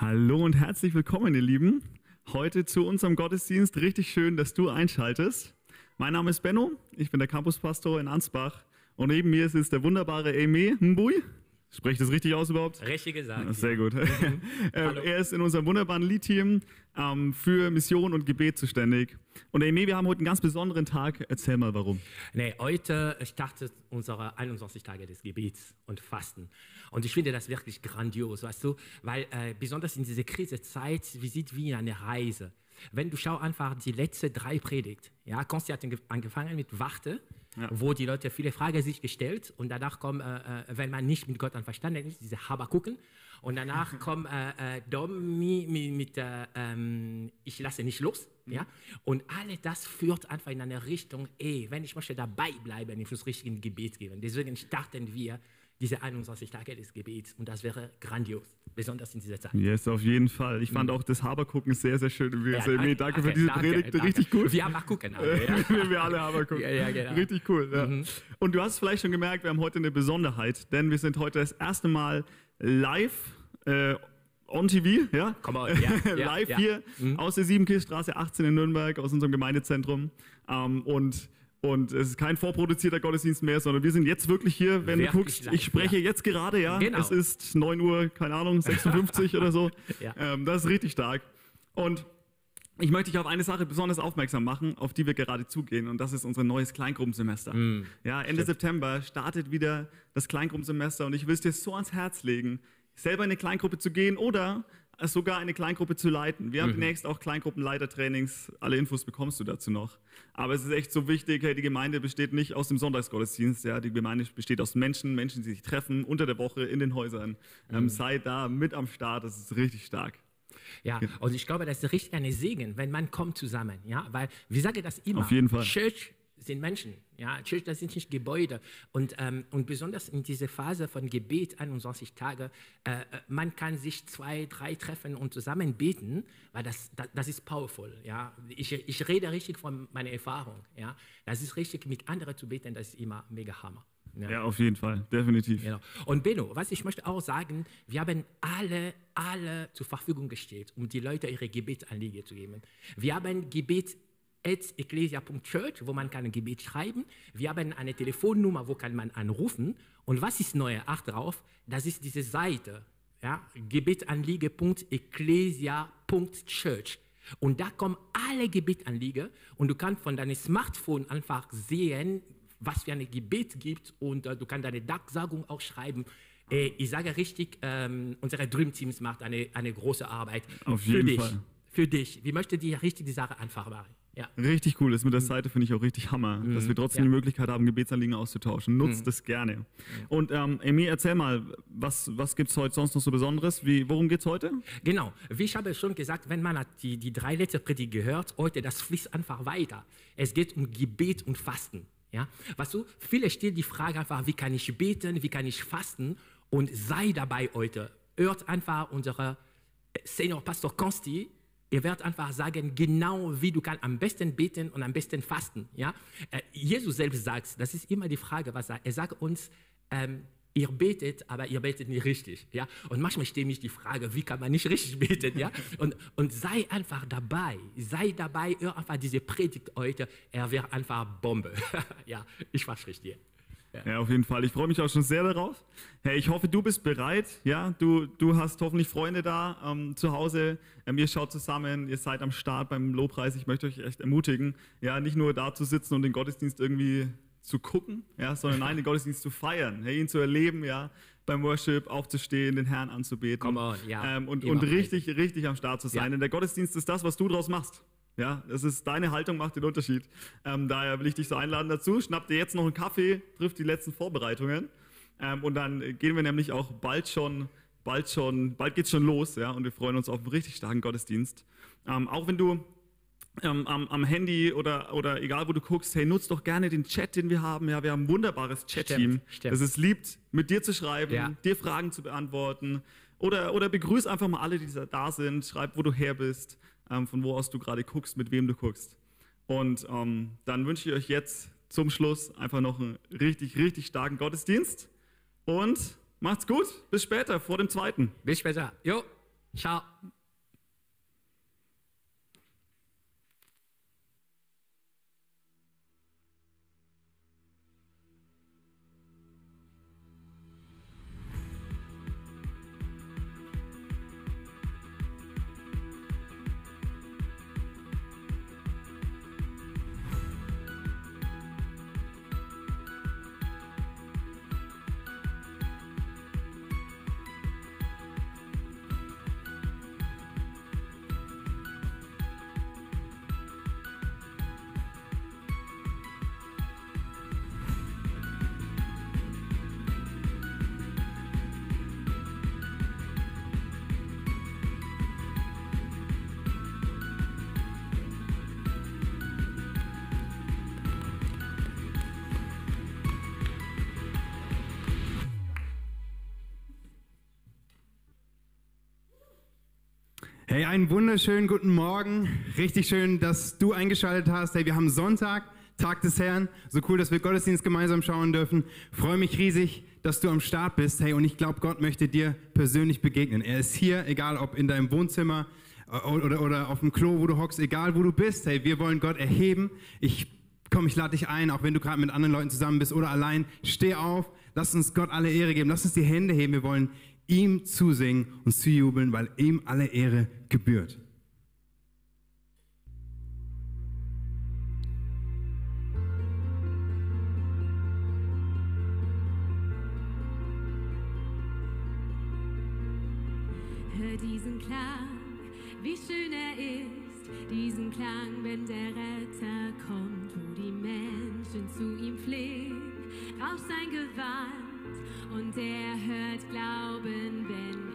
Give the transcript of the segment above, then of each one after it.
Hallo und herzlich willkommen, ihr Lieben. Heute zu unserem Gottesdienst. Richtig schön, dass du einschaltest. Mein Name ist Benno, ich bin der Campuspastor in Ansbach und neben mir ist der wunderbare Aimee Mbui. Spreche ich das richtig aus überhaupt? Richtig gesagt. Sehr ja. gut. Mhm. er ist in unserem wunderbaren Lead-Team ähm, für Mission und Gebet zuständig. Und Amy, wir haben heute einen ganz besonderen Tag. Erzähl mal, warum. Nee, heute startet unsere 21 Tage des Gebets und Fasten. Und ich finde das wirklich grandios, weißt du, weil äh, besonders in dieser Krisezeit, wir sind wie eine Reise. Wenn du schau einfach die letzten drei Predigt, ja, Konsti hat angefangen mit Warte, ja. wo die Leute viele Fragen sich gestellt und danach kommen, äh, äh wenn man nicht mit Gott einverstanden ist, diese Habakuken und danach kommt äh, äh, Domi mit, mit äh, ähm, ich lasse nicht los, mhm. ja und alles das führt einfach in eine Richtung, ey, wenn ich möchte dabei bleiben, ich muss richtig ein Gebet geben. Deswegen starten wir diese 21 Tage des Gebets und das wäre grandios, besonders in dieser Zeit. Yes, auf jeden Fall. Ich fand auch das Habergucken sehr, sehr schön. Ja, danke, danke, für diese danke, Predigt, danke. richtig cool. Wir Habergucken alle. Ja. wir alle Habergucken. Ja, ja, genau. Richtig cool. Ja. Mhm. Und du hast vielleicht schon gemerkt, wir haben heute eine Besonderheit, denn wir sind heute das erste Mal live äh, on TV, ja? Come on, ja, live hier mhm. aus der Siebenkirchstraße 18 in Nürnberg, aus unserem Gemeindezentrum. Ähm, und und es ist kein vorproduzierter Gottesdienst mehr, sondern wir sind jetzt wirklich hier, wenn wirklich du guckst. Live, ich spreche ja. jetzt gerade, ja. Genau. Es ist 9 Uhr, keine Ahnung, 56 oder so. Ja. Ähm, das ist richtig stark. Und ich möchte dich auf eine Sache besonders aufmerksam machen, auf die wir gerade zugehen, und das ist unser neues Kleingruppensemester. Mm, ja, Ende stimmt. September startet wieder das Kleingruppensemester und ich will es dir so ans Herz legen, selber in eine Kleingruppe zu gehen oder sogar eine Kleingruppe zu leiten. Wir haben mhm. demnächst auch Kleingruppenleitertrainings. Alle Infos bekommst du dazu noch. Aber es ist echt so wichtig, hey, die Gemeinde besteht nicht aus dem Sonntagsgottesdienst. Ja, die Gemeinde besteht aus Menschen, Menschen, die sich treffen unter der Woche in den Häusern. Ähm, mhm. Ähm, sei da mit am Start. Das ist richtig stark. Ja, und ich glaube, das ist richtig eine Segen, wenn man kommt zusammen. Ja, weil wir sagen das immer. Auf jeden Fall. Church sind Menschen. Ja, Church, das sind nicht Gebäude. Und, ähm, und besonders in dieser Phase von Gebet, 21 Tage, äh, äh, man kann sich zwei, drei treffen und zusammen beten, weil das, das, das, ist powerful. Ja? Ich, ich rede richtig von meiner Erfahrung. Ja? Das ist richtig, mit anderen zu beten, das ist immer mega Hammer. Ja. ja, auf jeden Fall, definitiv. Genau. Und Benno, was ich möchte auch sagen, wir haben alle, alle zur Verfügung gestellt, um die Leute ihre Gebetsanliege zu geben. Wir haben Gebet ecclesia.church, wo man kann ein Gebet schreiben. Wir haben eine Telefonnummer, wo kann man anrufen. Und was ist neu? Acht drauf, das ist diese Seite, ja, gebetanliege.ecclesia.church. Und da kommen alle Gebetanliege und du kannst von deinem Smartphone einfach sehen, was für ein Gebet gibt und äh, du kannst deine Danksagung auch schreiben. Äh, ich sage richtig, ähm, unsere Dream Teams macht eine, eine große Arbeit Auf für dich. Fall. Für dich. Wir möchten dir richtig die Sache einfach machen. Ja. Richtig cool. Das mit der mhm. Seite finde ich auch richtig Hammer, mhm. dass wir trotzdem ja. die Möglichkeit haben, Gebetsanliegen auszutauschen. Nutzt mhm. das gerne. Mhm. Und ähm, erzähl mal, was, was gibt es heute sonst noch so Besonderes? Wie, worum geht es heute? Genau. Wie ich habe schon gesagt, wenn man hat die, die drei letzte Predigt gehört, heute, das fließt einfach weiter. Es geht um Gebet und Fasten. Ja? Weißt du, viele stellen die Frage einfach, wie kann ich beten, wie kann ich fasten? Und sei dabei heute. Hört einfach unsere Senior Pastor Konsti Ihr werdet einfach sagen, genau wie du kannst am besten beten und am besten fasten. Ja? Äh, Jesus selbst sagt, das ist immer die Frage, was er, er sagt uns, ähm, ihr betet, aber ihr betet nicht richtig. Ja? Und manchmal steht mich die Frage, wie kann man nicht richtig beten? Ja? Und, und sei einfach dabei, sei dabei, hör einfach diese Predigt heute, er wird einfach Bombe. ja, ich verspreche dir. Ja. auf jeden Fall. Ich freue mich auch schon sehr darauf. Hey, ich hoffe, du bist bereit. Ja, du, du hast hoffentlich Freunde da ähm, zu Hause. Ähm, ihr schaut zusammen, ihr seid am Start beim Lobpreis. Ich möchte euch echt ermutigen, ja, nicht nur da zu sitzen und den Gottesdienst irgendwie zu gucken, ja, sondern nein, den Gottesdienst zu feiern, hey, ihn zu erleben, ja, beim Worship aufzustehen, den Herrn anzubeten. Come on, ja. Ähm, und, und richtig, richtig am Start zu sein. Ja. Denn der Gottesdienst ist das, was du draus machst. Ja, es ist deine Haltung macht den Unterschied. Ähm, daher will ich dich so einladen dazu. Schnapp dir jetzt noch einen Kaffee, trifft die letzten Vorbereitungen ähm, und dann gehen wir nämlich auch bald schon, bald schon, bald geht's schon los, ja, und wir freuen uns auf einen richtig starken Gottesdienst. Ähm, auch wenn du ähm, am, am, Handy oder, oder egal wo du guckst, hey, nutzt doch gerne den Chat, den wir haben. Ja, wir haben ein wunderbares Chat-Team, das es liebt, mit dir zu schreiben, ja. dir Fragen zu beantworten. Oder, oder begrüß einfach mal alle, die da sind. Schreib, wo du her bist ähm, von wo aus du gerade guckst, mit wem du guckst. Und ähm, dann wünsche ich euch jetzt zum Schluss einfach noch einen richtig, richtig starken Gottesdienst. Und macht's gut. Bis später, vor dem zweiten. Bis später. Jo. Ciao. Einen wunderschönen guten Morgen. Richtig schön, dass du eingeschaltet hast. Hey, wir haben Sonntag, Tag des Herrn. So cool, dass wir Gottesdienst gemeinsam schauen dürfen. Freue mich riesig, dass du am Start bist. Hey, und ich glaube, Gott möchte dir persönlich begegnen. Er ist hier, egal ob in deinem Wohnzimmer äh, oder, oder auf dem Klo, wo du hockst, egal wo du bist. Hey, wir wollen Gott erheben. Ich komm, ich lade dich ein, auch wenn du gerade mit anderen Leuten zusammen bist oder allein. Steh auf, lass uns Gott alle Ehre geben. Lass uns die Hände heben. Wir wollen ihm zusingen und zujubeln, weil ihm alle Ehre gebührt. Hör diesen Klang, wie schön er ist, diesen Klang, wenn der Retter kommt, wo die Menschen zu ihm fliehen, auf sein Gewand und er hört Glauben, wenn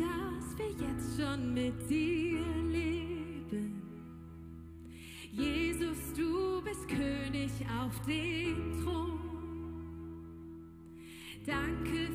dass wir jetzt schon mit dir leben. Jesus, du bist König auf dem Thron. Danke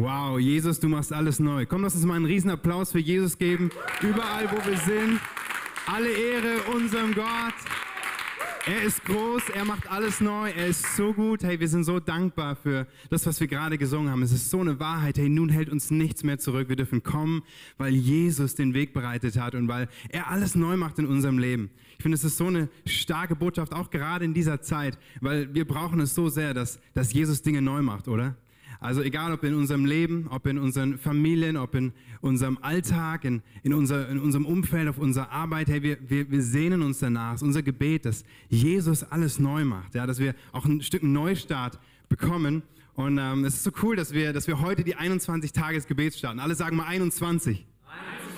Wow, Jesus, du machst alles neu. Komm, lass uns mal einen riesen Applaus für Jesus geben. Überall, wo wir sind. Alle Ehre unserem Gott. Er ist groß, er macht alles neu, er ist so gut. Hey, wir sind so dankbar für das, was wir gerade gesungen haben. Es ist so eine Wahrheit. Hey, nun hält uns nichts mehr zurück. Wir dürfen kommen, weil Jesus den Weg bereitet hat und weil er alles neu macht in unserem Leben. Ich finde, es ist so eine starke Botschaft, auch gerade in dieser Zeit, weil wir brauchen es so sehr, dass, dass Jesus Dinge neu macht, oder? Also egal, ob in unserem Leben, ob in unseren Familien, ob in unserem Alltag, in, in, unser, in unserem Umfeld, auf unserer Arbeit, hey, wir, wir, wir sehnen uns danach. Es ist unser Gebet, dass Jesus alles neu macht, ja, dass wir auch ein Stück Neustart bekommen. Und ähm, es ist so cool, dass wir, dass wir heute die 21 Tages Gebet starten. Alle sagen mal 21. 21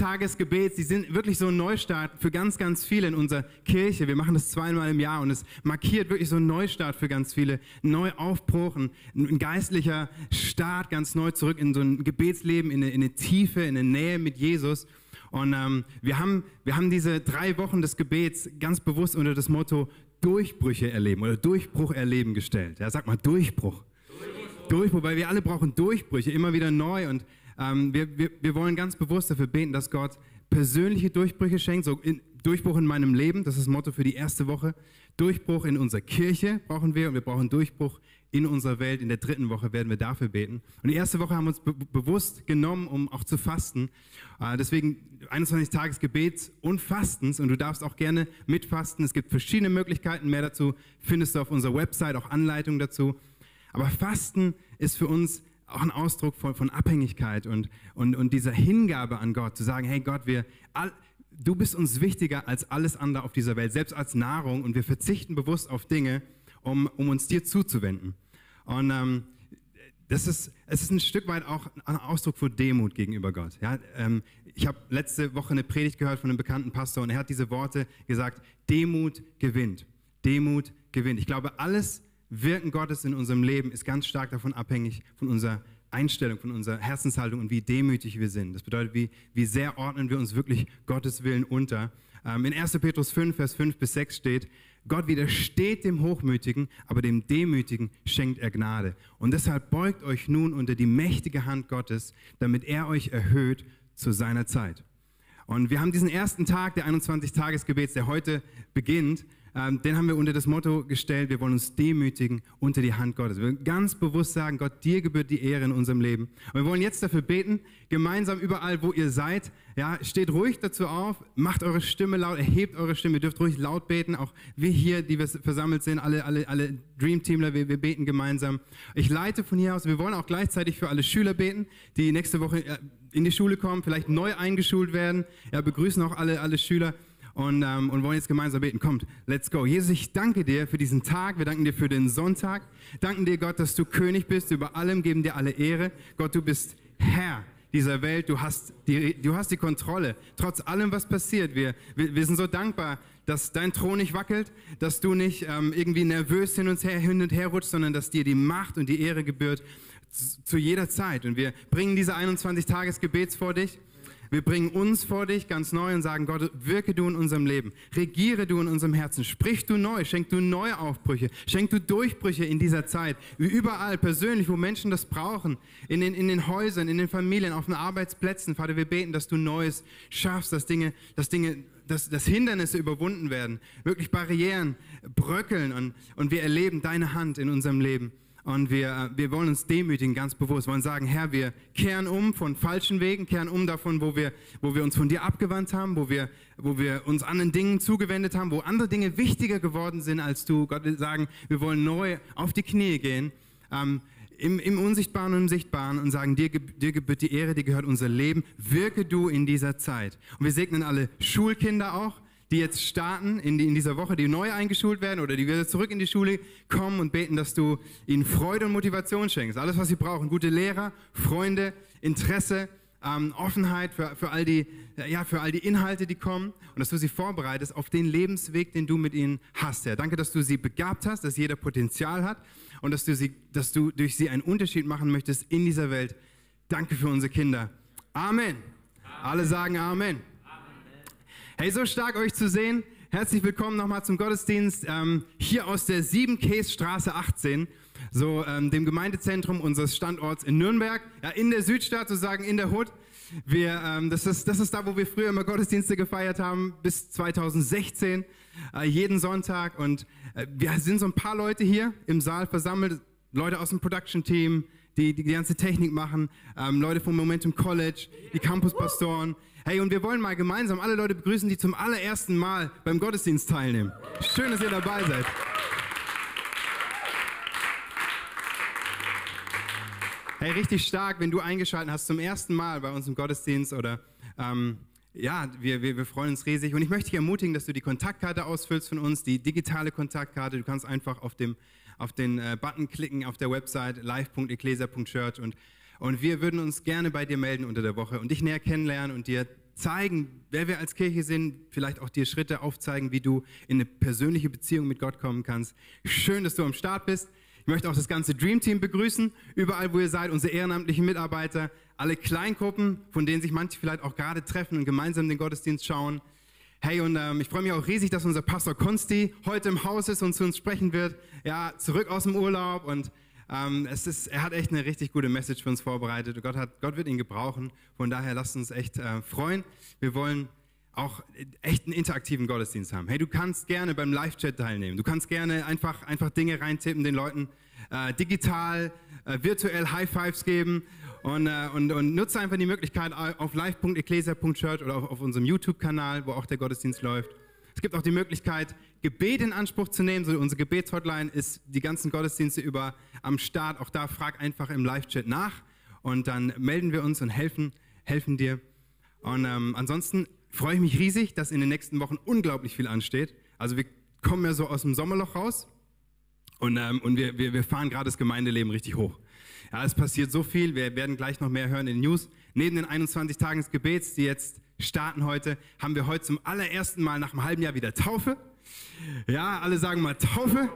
Tages Gebet, die sind wirklich so ein Neustart für ganz, ganz viele in unserer Kirche. Wir machen das zweimal im Jahr und es markiert wirklich so einen Neustart für ganz viele. Ein Neuaufbruch, ein, ein geistlicher Start ganz neu zurück in so ein Gebetsleben, in eine, in eine Tiefe, in eine Nähe mit Jesus. Und ähm, wir, haben, wir haben diese drei Wochen des Gebets ganz bewusst unter das Motto Durchbrüche erleben oder Durchbruch erleben gestellt. Ja, sag mal Durchbruch. Durchbruch. Durchbruch, weil wir alle brauchen Durchbrüche, immer wieder neu und ähm, wir, wir, wir wollen ganz bewusst dafür beten, dass Gott persönliche Durchbrüche schenkt, so in, Durchbruch in meinem Leben, das ist das Motto für die erste Woche. Durchbruch in unserer Kirche brauchen wir und wir brauchen Durchbruch in unserer Welt. In der dritten Woche werden wir dafür beten. Und die erste Woche haben wir uns be bewusst genommen, um auch zu fasten. Äh, deswegen 21 Tages Gebets und Fastens und du darfst auch gerne mitfasten. Es gibt verschiedene Möglichkeiten. Mehr dazu findest du auf unserer Website, auch Anleitungen dazu. Aber Fasten ist für uns auch ein Ausdruck von, von Abhängigkeit und, und, und dieser Hingabe an Gott, zu sagen, hey Gott, wir, all, du bist uns wichtiger als alles andere auf dieser Welt, selbst als Nahrung und wir verzichten bewusst auf Dinge, um, um uns dir zuzuwenden. Und ähm, das ist, es ist ein Stück weit auch ein Ausdruck von Demut gegenüber Gott. Ja, ähm, ich habe letzte Woche eine Predigt gehört von einem bekannten Pastor und er hat diese Worte gesagt, Demut gewinnt. Demut gewinnt. Ich glaube, alles Wirken Gottes in unserem Leben ist ganz stark davon abhängig, von unserer Einstellung, von unserer Herzenshaltung und wie demütig wir sind. Das bedeutet, wie, wie sehr ordnen wir uns wirklich Gottes Willen unter. Ähm, in 1. Petrus 5, Vers 5 bis 6 steht, Gott widersteht dem Hochmütigen, aber dem Demütigen schenkt er Gnade. Und deshalb beugt euch nun unter die mächtige Hand Gottes, damit er euch erhöht zu seiner Zeit. Und wir haben diesen ersten Tag der 21 Tagesgebets, der heute beginnt, ähm, den haben wir unter das Motto gestellt, wir wollen uns demütigen unter die Hand Gottes. Wir wollen ganz bewusst sagen, Gott, dir gebührt die Ehre in unserem Leben. Und wir wollen jetzt dafür beten, gemeinsam überall, wo ihr seid, ja, steht ruhig dazu auf, macht eure Stimme laut, erhebt eure Stimme, ihr dürft ruhig laut beten, auch wir hier, die wir versammelt sind, alle, alle, alle Dream-Teamler, wir, wir beten gemeinsam. Ich leite von hier aus, wir wollen auch gleichzeitig für alle Schüler beten, die nächste Woche äh, in die Schule kommen, vielleicht neu eingeschult werden, ja, begrüßen auch alle, alle Schüler und, ähm, und wollen jetzt gemeinsam beten. Kommt, let's go. Jesus, ich danke dir für diesen Tag. Wir danken dir für den Sonntag. Danken dir, Gott, dass du König bist. Über allem geben dir alle Ehre. Gott, du bist Herr dieser Welt. Du hast die, du hast die Kontrolle. Trotz allem, was passiert. Wir, wir, wir sind so dankbar, dass dein Thron nicht wackelt, dass du nicht ähm, irgendwie nervös hin und her, hin und her rutschst, sondern dass dir die Macht und die Ehre gebührt zu jeder Zeit. Und wir bringen diese 21 Tagesgebets vor dich. Wir bringen uns vor dich ganz neu und sagen, Gott, wirke du in unserem Leben, regiere du in unserem Herzen, sprich du neu, schenk du neue Aufbrüche, schenk du Durchbrüche in dieser Zeit, wie überall persönlich, wo Menschen das brauchen, in den, in den Häusern, in den Familien, auf den Arbeitsplätzen. Vater, wir beten, dass du Neues schaffst, dass Dinge, dass Dinge dass, dass Hindernisse überwunden werden, wirklich Barrieren bröckeln und, und wir erleben deine Hand in unserem Leben. Und wir, wir wollen uns demütigen, ganz bewusst. Wir wollen sagen, Herr, wir kehren um von falschen Wegen, kehren um davon, wo wir, wo wir uns von dir abgewandt haben, wo wir, wo wir uns anderen Dingen zugewendet haben, wo andere Dinge wichtiger geworden sind als du. Gott, wir sagen, wir wollen neu auf die Knie gehen, ähm, im, im Unsichtbaren und im Sichtbaren und sagen, dir, dir gebührt die Ehre, dir gehört unser Leben. Wirke du in dieser Zeit. Und wir segnen alle Schulkinder auch die jetzt starten in, die, in, dieser Woche, die neu eingeschult werden oder die wieder zurück in die Schule kommen und beten, dass du ihnen Freude und Motivation schenkst. Alles, was sie brauchen. Gute Lehrer, Freunde, Interesse, ähm, Offenheit für, für, all die, ja, für all die Inhalte, die kommen und dass du sie vorbereitest auf den Lebensweg, den du mit ihnen hast. Herr. Danke, dass du sie begabt hast, dass jeder Potenzial hat und dass du, sie, dass du durch sie einen Unterschied machen möchtest in dieser Welt. Danke für unsere Kinder. Amen. Amen. Alle sagen Amen. Hey, so stark euch zu sehen. Herzlich willkommen nochmal zum Gottesdienst ähm, hier aus der 7 Case Straße 18, so ähm, dem Gemeindezentrum unseres Standorts in Nürnberg, ja, in der Südstadt, sozusagen in der Hood. Wir, ähm, das, ist, das ist da, wo wir früher immer Gottesdienste gefeiert haben, bis 2016, äh, jeden Sonntag. Und äh, wir sind so ein paar Leute hier im Saal versammelt, Leute aus dem Production-Team, die, die die ganze Technik machen, ähm, Leute vom Momentum College, die Campuspastoren. Hey, und wir wollen mal gemeinsam alle Leute begrüßen, die zum allerersten Mal beim Gottesdienst teilnehmen. Schön, dass ihr dabei seid. Hey, richtig stark, wenn du eingeschaltet hast zum ersten Mal bei uns im Gottesdienst oder ähm, ja, wir, wir, wir, freuen uns riesig. Und ich möchte dich ermutigen, dass du die Kontaktkarte ausfüllst von uns, die digitale Kontaktkarte. Du kannst einfach auf, dem, auf den äh, Button klicken auf der Website live.ecclesia.church und und wir würden uns gerne bei dir melden unter der Woche und dich näher kennenlernen und dir zeigen, wer wir als Kirche sind, vielleicht auch dir Schritte aufzeigen, wie du in eine persönliche Beziehung mit Gott kommen kannst. Schön, dass du am Start bist. Ich möchte auch das ganze Dream Team begrüßen, überall, wo ihr seid, unsere ehrenamtlichen Mitarbeiter, alle Kleingruppen, von denen sich manche vielleicht auch gerade treffen und gemeinsam den Gottesdienst schauen. Hey, und ähm, ich freue mich auch riesig, dass unser Pastor Konsti heute im Haus ist und zu uns sprechen wird. Ja, zurück aus dem Urlaub und ähm, es ist, er hat echt eine richtig gute Message für uns vorbereitet. Gott, hat, Gott wird ihn gebrauchen. Von daher lasst uns echt äh, freuen. Wir wollen auch echt einen interaktiven Gottesdienst haben. Hey, du kannst gerne beim Live-Chat teilnehmen. Du kannst gerne einfach, einfach Dinge reintippen, den Leuten äh, digital, äh, virtuell High Fives geben und, äh, und, und nutze einfach die Möglichkeit auf live.ecclesia.church oder auf, auf unserem YouTube-Kanal, wo auch der Gottesdienst läuft. Es gibt auch die Möglichkeit, Gebet in Anspruch zu nehmen. So unsere Gebetshotline ist die ganzen Gottesdienste über am Start. Auch da frag einfach im Live-Chat nach und dann melden wir uns und helfen, helfen dir. Und ähm, ansonsten freue ich mich riesig, dass in den nächsten Wochen unglaublich viel ansteht. Also wir kommen ja so aus dem Sommerloch raus und, ähm, und wir, wir, wir fahren gerade das Gemeindeleben richtig hoch. Ja, es passiert so viel. Wir werden gleich noch mehr hören in den News. Neben den 21 Tagen des Gebets, die jetzt starten heute, haben wir heute zum allerersten Mal nach einem halben Jahr wieder Taufe. Ja, alle sagen mal Taufe.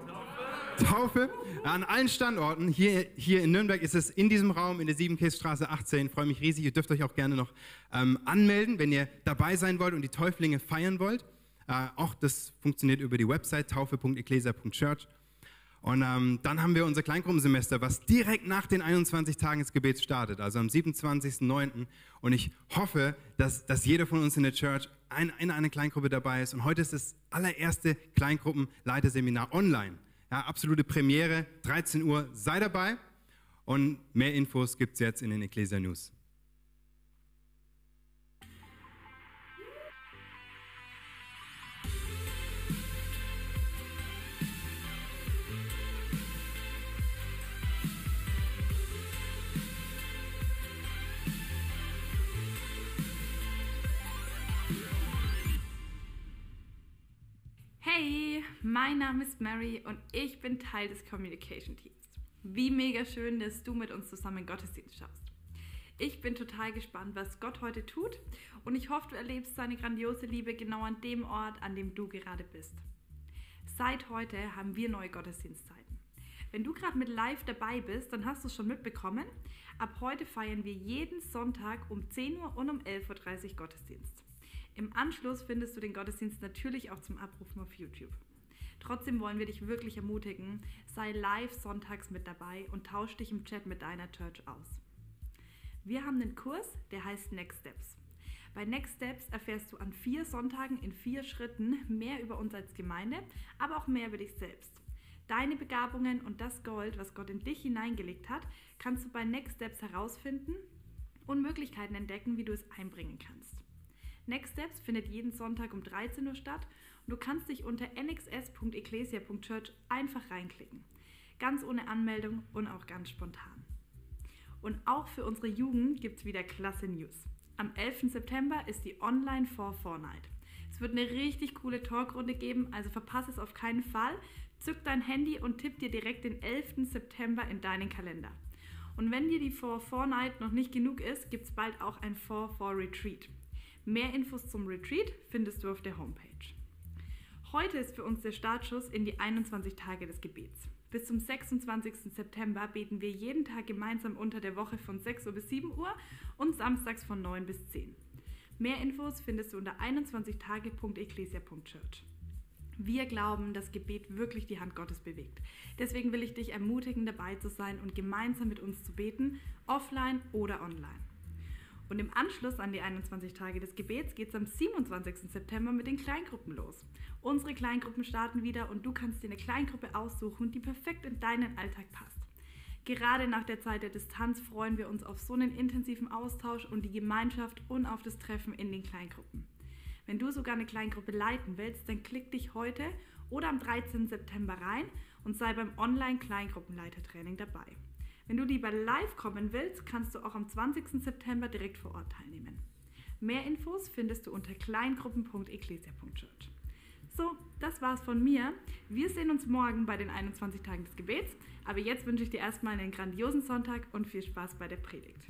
Taufe. An allen Standorten. Hier, hier in Nürnberg ist es in diesem Raum in der 7 Straße 18. Ich freue mich riesig. Ihr dürft euch auch gerne noch ähm, anmelden, wenn ihr dabei sein wollt und die Täuflinge feiern wollt. Äh, auch das funktioniert über die Website taufe.ecclesia.church. Und ähm, dann haben wir unser Kleingruppensemester, was direkt nach den 21 Tagen des Gebets startet, also am 27.09. Und ich hoffe, dass, dass jeder von uns in der Church ein, in einer Kleingruppe dabei ist. Und heute ist das allererste Kleingruppenleiterseminar online. Ja, absolute Premiere, 13 Uhr, sei dabei. Und mehr Infos gibt es jetzt in den Ecclesia News. Hey, mein Name ist Mary und ich bin Teil des Communication Teams. Wie mega schön, dass du mit uns zusammen Gottesdienst schaust. Ich bin total gespannt, was Gott heute tut und ich hoffe, du erlebst seine grandiose Liebe genau an dem Ort, an dem du gerade bist. Seit heute haben wir neue Gottesdienstzeiten. Wenn du gerade mit live dabei bist, dann hast du es schon mitbekommen. Ab heute feiern wir jeden Sonntag um 10 Uhr und um 11.30 Uhr Gottesdienst. Im Anschluss findest du den Gottesdienst natürlich auch zum Abrufen auf YouTube. Trotzdem wollen wir dich wirklich ermutigen, sei live sonntags mit dabei und tausch dich im Chat mit deiner Church aus. Wir haben einen Kurs, der heißt Next Steps. Bei Next Steps erfährst du an vier Sonntagen in vier Schritten mehr über uns als Gemeinde, aber auch mehr über dich selbst. Deine Begabungen und das Gold, was Gott in dich hineingelegt hat, kannst du bei Next Steps herausfinden und Möglichkeiten entdecken, wie du es einbringen kannst. Next Steps findet jeden Sonntag um 13 Uhr statt und du kannst dich unter nxs.ecclesia.church einfach reinklicken. Ganz ohne Anmeldung und auch ganz spontan. Und auch für unsere Jugend gibt es wieder klasse News. Am 11. September ist die Online 4 Night. Es wird eine richtig coole Talkrunde geben, also verpasse es auf keinen Fall. Zück dein Handy und tipp dir direkt den 11. September in deinen Kalender. Und wenn dir die 4 Night noch nicht genug ist, gibt es bald auch ein 4 Retreat. Mehr Infos zum Retreat findest du auf der Homepage. Heute ist für uns der Startschuss in die 21 Tage des Gebets. Bis zum 26. September beten wir jeden Tag gemeinsam unter der Woche von 6 Uhr bis 7 Uhr und samstags von 9 bis 10. Mehr Infos findest du unter 21tage.ecclesia.church. Wir glauben, dass Gebet wirklich die Hand Gottes bewegt. Deswegen will ich dich ermutigen, dabei zu sein und gemeinsam mit uns zu beten, offline oder online. Und im Anschluss an die 21 Tage des Gebets geht es am 27. September mit den Kleingruppen los. Unsere Kleingruppen starten wieder und du kannst dir eine Kleingruppe aussuchen, die perfekt in deinen Alltag passt. Gerade nach der Zeit der Distanz freuen wir uns auf so einen intensiven Austausch und die Gemeinschaft und auf das Treffen in den Kleingruppen. Wenn du sogar eine Kleingruppe leiten willst, dann klick dich heute oder am 13. September rein und sei beim Online-Kleingruppenleitertraining dabei. Wenn du lieber live kommen willst, kannst du auch am 20. September direkt vor Ort teilnehmen. Mehr Infos findest du unter kleingruppen.ecclesia.church. So, das war's von mir. Wir sehen uns morgen bei den 21 Tagen des Gebets. Aber jetzt wünsche ich dir erstmal einen grandiosen Sonntag und viel Spaß bei der Predigt.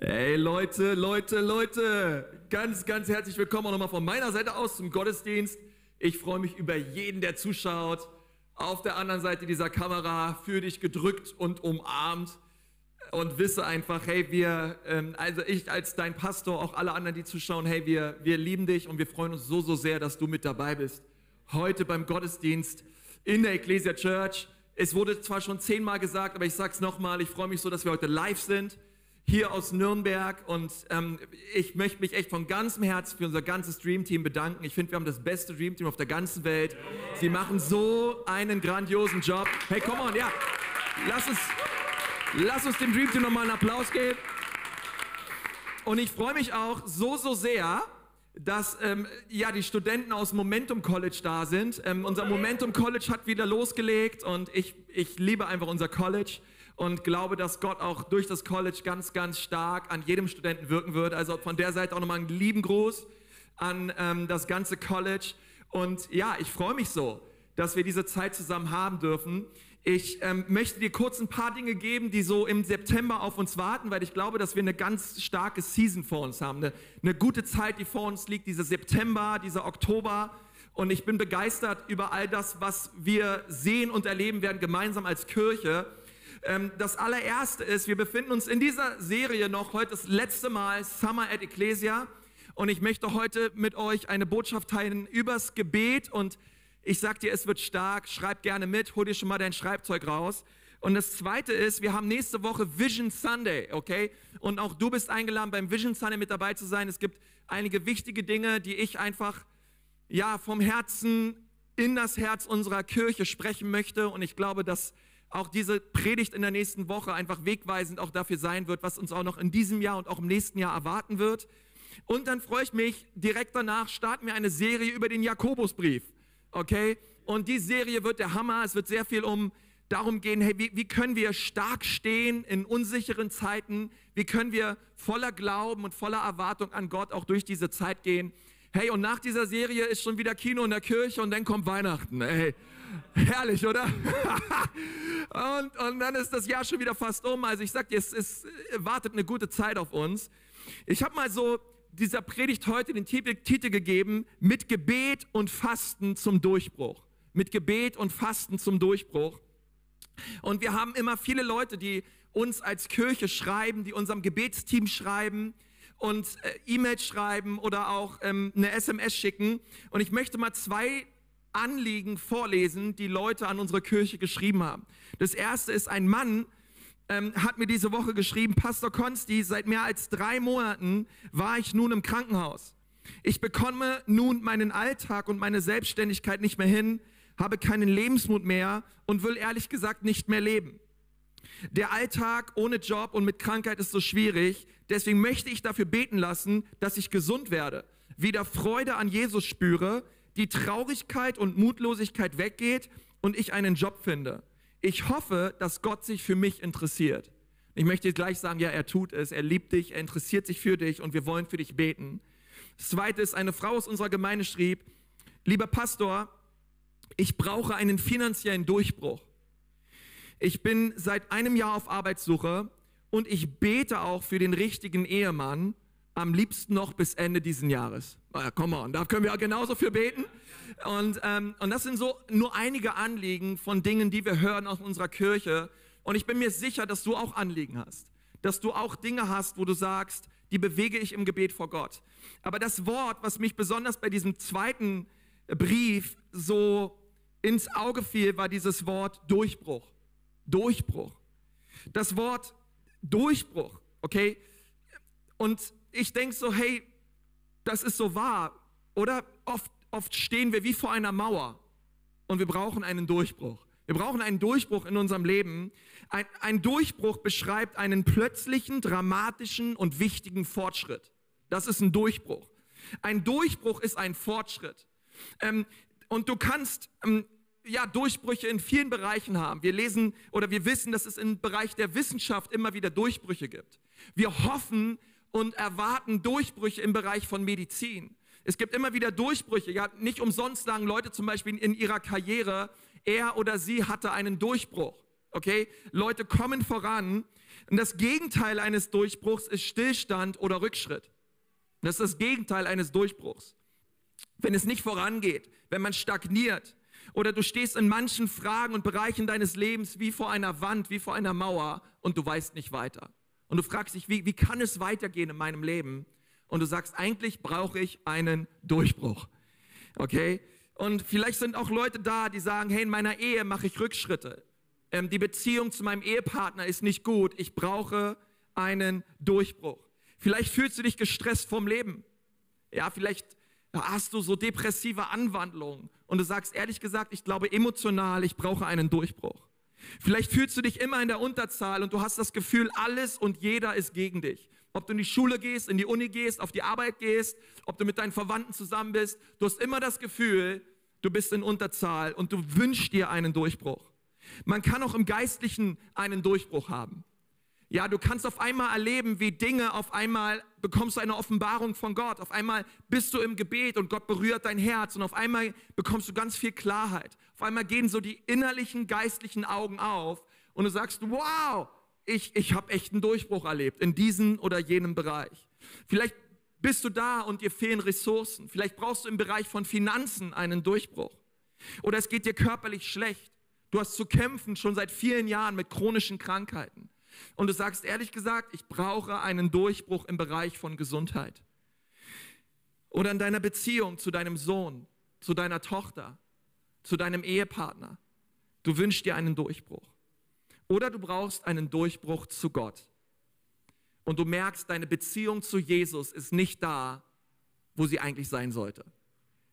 Hey Leute, Leute, Leute, ganz, ganz herzlich willkommen auch nochmal von meiner Seite aus zum Gottesdienst. Ich freue mich über jeden, der zuschaut. Auf der anderen Seite dieser Kamera für dich gedrückt und umarmt und wisse einfach, hey, wir, ähm, also ich als dein Pastor, auch alle anderen, die zuschauen, hey, wir, wir lieben dich und wir freuen uns so, so sehr, dass du mit dabei bist. Heute beim Gottesdienst in der Ecclesia Church. Es wurde zwar schon zehnmal gesagt, aber ich sag's nochmal, ich freue mich so, dass wir heute live sind hier aus Nürnberg und ähm, ich möchte mich echt von ganzem Herzen für unser ganzes Dreamteam bedanken. Ich finde, wir haben das beste Dreamteam auf der ganzen Welt. Sie machen so einen grandiosen Job. Hey, come on, ja, lass uns, lass uns dem Dreamteam nochmal einen Applaus geben. Und ich freue mich auch so, so sehr, dass ähm, ja die Studenten aus Momentum College da sind. Ähm, unser Momentum College hat wieder losgelegt und ich, ich liebe einfach unser College und glaube, dass Gott auch durch das College ganz, ganz stark an jedem Studenten wirken wird. Also von der Seite auch nochmal einen lieben Gruß. an ähm, das ganze College. Und ja, ich freue mich so, dass wir diese Zeit zusammen haben dürfen. Ich ähm, möchte dir kurz ein paar Dinge geben, die so im September auf uns warten, weil ich glaube, dass wir eine ganz starke Season vor uns haben. Eine, eine gute Zeit, die vor uns liegt, dieser September, dieser Oktober. Und ich bin begeistert über all das, was wir sehen und erleben werden gemeinsam als Kirche. Ähm, das allererste ist, wir befinden uns in dieser Serie noch heute das letzte Mal Summer at Ecclesia. Und ich möchte heute mit euch eine Botschaft teilen übers Gebet. Und ich sag dir, es wird stark. Schreib gerne mit, hol dir schon mal dein Schreibzeug raus. Und das zweite ist, wir haben nächste Woche Vision Sunday, okay? Und auch du bist eingeladen, beim Vision Sunday mit dabei zu sein. Es gibt einige wichtige Dinge, die ich einfach, ja, vom Herzen in das Herz unserer Kirche sprechen möchte. Und ich glaube, dass auch diese Predigt in der nächsten Woche einfach wegweisend auch dafür sein wird, was uns auch noch in diesem Jahr und auch im nächsten Jahr erwarten wird. Und dann freue ich mich, direkt danach starten wir eine Serie über den Jakobusbrief. Okay? Und die Serie wird der Hammer. Es wird sehr viel um darum gehen, hey, wie, wie können wir stark stehen in unsicheren Zeiten? Wie können wir voller Glauben und voller Erwartung an Gott auch durch diese Zeit gehen? Hey, und nach dieser Serie ist schon wieder Kino in der Kirche und dann kommt Weihnachten. Hey, herrlich, oder? und, und dann ist das Jahr schon wieder fast um. Also ich sag dir, es, es wartet eine gute Zeit auf uns. Ich habe mal so dieser Predigt heute den Titel gegeben, mit Gebet und Fasten zum Durchbruch. Mit Gebet und Fasten zum Durchbruch. Und wir haben immer viele Leute, die uns als Kirche schreiben, die unserem Gebetsteam schreiben und äh, E-Mails schreiben oder auch ähm, eine SMS schicken. Und ich möchte mal zwei Anliegen vorlesen, die Leute an unsere Kirche geschrieben haben. Das erste ist ein Mann, ähm, hat mir diese Woche geschrieben, Pastor Konsti, seit mehr als drei Monaten war ich nun im Krankenhaus. Ich bekomme nun meinen Alltag und meine Selbstständigkeit nicht mehr hin, habe keinen Lebensmut mehr und will ehrlich gesagt nicht mehr leben. Der Alltag ohne Job und mit Krankheit ist so schwierig, deswegen möchte ich dafür beten lassen, dass ich gesund werde, wieder Freude an Jesus spüre, die Traurigkeit und Mutlosigkeit weggeht und ich einen Job finde. Ich hoffe, dass Gott sich für mich interessiert. Ich möchte gleich sagen, ja, er tut es, er liebt dich, er interessiert sich für dich und wir wollen für dich beten. Das zweite ist, eine Frau aus unserer Gemeinde schrieb, lieber Pastor, ich brauche einen finanziellen Durchbruch. Ich bin seit einem Jahr auf Arbeitssuche und ich bete auch für den richtigen Ehemann, am liebsten noch bis Ende diesen Jahres. Ah, come on, da können wir genauso für beten. Und, ähm, und das sind so nur einige Anliegen von Dingen, die wir hören aus unserer Kirche. Und ich bin mir sicher, dass du auch Anliegen hast. Dass du auch Dinge hast, wo du sagst, die bewege ich im Gebet vor Gott. Aber das Wort, was mich besonders bei diesem zweiten Brief so ins Auge fiel, war dieses Wort Durchbruch. Durchbruch. Das Wort Durchbruch, okay? Und ich denke so, hey, das ist so wahr, oder? Oft oft stehen wir wie vor einer Mauer und wir brauchen einen Durchbruch. Wir brauchen einen Durchbruch in unserem Leben. Ein, ein, Durchbruch beschreibt einen plötzlichen, dramatischen und wichtigen Fortschritt. Das ist ein Durchbruch. Ein Durchbruch ist ein Fortschritt. Ähm, und du kannst ähm, ja Durchbrüche in vielen Bereichen haben. Wir lesen oder wir wissen, dass es im Bereich der Wissenschaft immer wieder Durchbrüche gibt. Wir hoffen und erwarten Durchbrüche im Bereich von Medizin. Es gibt immer wieder Durchbrüche. Ja, nicht umsonst sagen Leute zum Beispiel in ihrer Karriere, er oder sie hatte einen Durchbruch. Okay? Leute kommen voran. Und das Gegenteil eines Durchbruchs ist Stillstand oder Rückschritt. Das ist das Gegenteil eines Durchbruchs. Wenn es nicht vorangeht, wenn man stagniert oder du stehst in manchen Fragen und Bereichen deines Lebens wie vor einer Wand, wie vor einer Mauer und du weißt nicht weiter. Und du fragst dich, wie, wie kann es weitergehen in meinem Leben? und du sagst, eigentlich brauche ich einen Durchbruch. Okay? Und vielleicht sind auch Leute da, die sagen, hey, in meiner Ehe mache ich Rückschritte. Ähm, die Beziehung zu meinem Ehepartner ist nicht gut. Ich brauche einen Durchbruch. Vielleicht fühlst du dich gestresst vom Leben. Ja, vielleicht hast du so depressive Anwandlungen und du sagst ehrlich gesagt, ich glaube emotional, ich brauche einen Durchbruch. Vielleicht fühlst du dich immer in der Unterzahl und du hast das Gefühl, alles und jeder ist gegen dich. Ob du in die Schule gehst, in die Uni gehst, auf die Arbeit gehst, ob du mit deinen Verwandten zusammen bist, du hast immer das Gefühl, du bist in Unterzahl und du wünschst dir einen Durchbruch. Man kann auch im Geistlichen einen Durchbruch haben. Ja, du kannst auf einmal erleben, wie Dinge auf einmal bekommst du eine Offenbarung von Gott. Auf einmal bist du im Gebet und Gott berührt dein Herz und auf einmal bekommst du ganz viel Klarheit. Auf einmal gehen so die innerlichen geistlichen Augen auf und du sagst, wow, ich, ich habe echt einen Durchbruch erlebt in diesem oder jenem Bereich. Vielleicht bist du da und dir fehlen Ressourcen. Vielleicht brauchst du im Bereich von Finanzen einen Durchbruch. Oder es geht dir körperlich schlecht. Du hast zu kämpfen schon seit vielen Jahren mit chronischen Krankheiten. Und du sagst ehrlich gesagt, ich brauche einen Durchbruch im Bereich von Gesundheit. Oder in deiner Beziehung zu deinem Sohn, zu deiner Tochter, zu deinem Ehepartner. Du wünschst dir einen Durchbruch. Oder du brauchst einen Durchbruch zu Gott. Und du merkst, deine Beziehung zu Jesus ist nicht da, wo sie eigentlich sein sollte.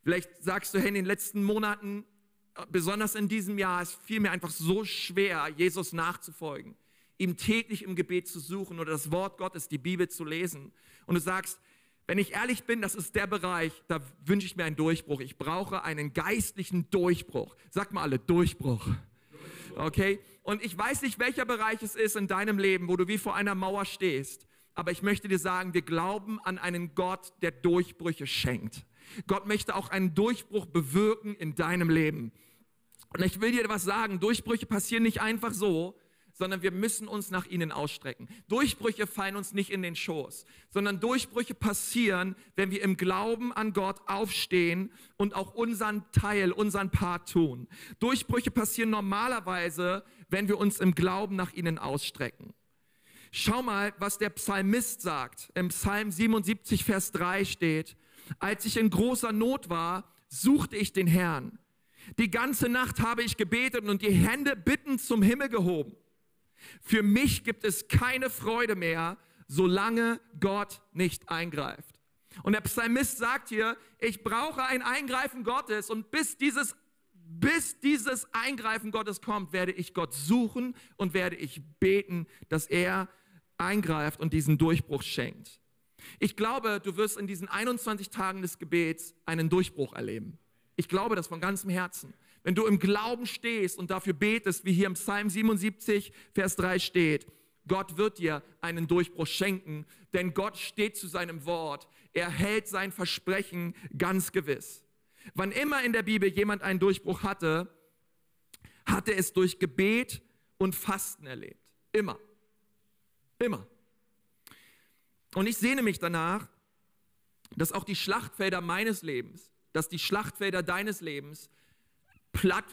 Vielleicht sagst du, hey, in den letzten Monaten, besonders in diesem Jahr, es fiel mir einfach so schwer, Jesus nachzufolgen ihm täglich im Gebet zu suchen oder das Wort Gottes, die Bibel zu lesen. Und du sagst, wenn ich ehrlich bin, das ist der Bereich, da wünsche ich mir einen Durchbruch. Ich brauche einen geistlichen Durchbruch. Sag mal alle, Durchbruch. Okay? Und ich weiß nicht, welcher Bereich es ist in deinem Leben, wo du wie vor einer Mauer stehst. Aber ich möchte dir sagen, wir glauben an einen Gott, der Durchbrüche schenkt. Gott möchte auch einen Durchbruch bewirken in deinem Leben. Und ich will dir was sagen, Durchbrüche passieren nicht einfach so, sondern wir müssen uns nach ihnen ausstrecken. Durchbrüche fallen uns nicht in den Schoß, sondern Durchbrüche passieren, wenn wir im Glauben an Gott aufstehen und auch unseren Teil, unseren Part tun. Durchbrüche passieren normalerweise, wenn wir uns im Glauben nach ihnen ausstrecken. Schau mal, was der Psalmist sagt. Im Psalm 77, Vers 3 steht, als ich in großer Not war, suchte ich den Herrn. Die ganze Nacht habe ich gebetet und die Hände bittend zum Himmel gehoben. Für mich gibt es keine Freude mehr, solange Gott nicht eingreift. Und der Psalmist sagt hier, ich brauche ein Eingreifen Gottes und bis dieses, bis dieses Eingreifen Gottes kommt, werde ich Gott suchen und werde ich beten, dass er eingreift und diesen Durchbruch schenkt. Ich glaube, du wirst in diesen 21 Tagen des Gebets einen Durchbruch erleben. Ich glaube das von ganzem Herzen. Wenn du im Glauben stehst und dafür betest, wie hier im Psalm 77, Vers 3 steht, Gott wird dir einen Durchbruch schenken, denn Gott steht zu seinem Wort. Er hält sein Versprechen ganz gewiss. Wann immer in der Bibel jemand einen Durchbruch hatte, hatte es durch Gebet und Fasten erlebt. Immer. Immer. Und ich sehne mich danach, dass auch die Schlachtfelder meines Lebens, dass die Schlachtfelder deines Lebens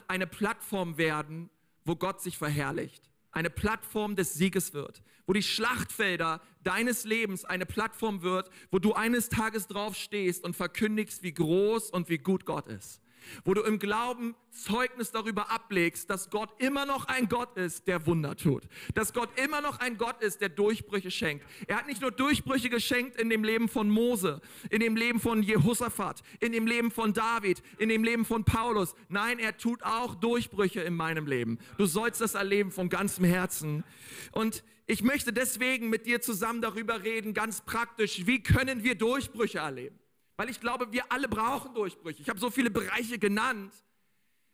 eine Plattform werden, wo Gott sich verherrlicht. Eine Plattform des Sieges wird, wo die Schlachtfelder deines Lebens eine Plattform wird, wo du eines Tages drauf stehst und verkündigst, wie groß und wie gut Gott ist wo du im Glauben Zeugnis darüber ablegst, dass Gott immer noch ein Gott ist, der Wunder tut. Dass Gott immer noch ein Gott ist, der Durchbrüche schenkt. Er hat nicht nur Durchbrüche geschenkt in dem Leben von Mose, in dem Leben von Jehosaphat, in dem Leben von David, in dem Leben von Paulus. Nein, er tut auch Durchbrüche in meinem Leben. Du sollst das erleben von ganzem Herzen. Und ich möchte deswegen mit dir zusammen darüber reden, ganz praktisch, wie können wir Durchbrüche erleben? Weil ich glaube, wir alle brauchen Durchbrüche. Ich habe so viele Bereiche genannt.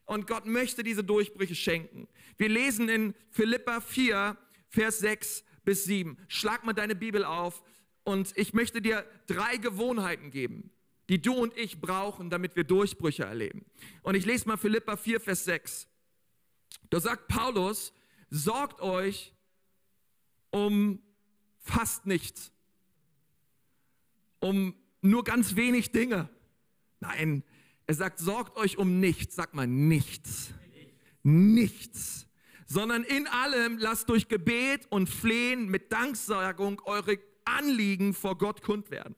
Und Gott möchte diese Durchbrüche schenken. Wir lesen in Philippa 4, Vers 6 bis 7. Schlag mal deine Bibel auf und ich möchte dir drei Gewohnheiten geben, die du und ich brauchen, damit wir Durchbrüche erleben. Und ich lese mal Philippa 4, Vers 6. Da sagt Paulus, sorgt euch um fast nichts, um nur ganz wenig Dinge. Nein, er sagt, sorgt euch um nichts, sag mal nichts. Nichts. Sondern in allem lasst durch Gebet und Flehen mit Danksagung eure Anliegen vor Gott kund werden.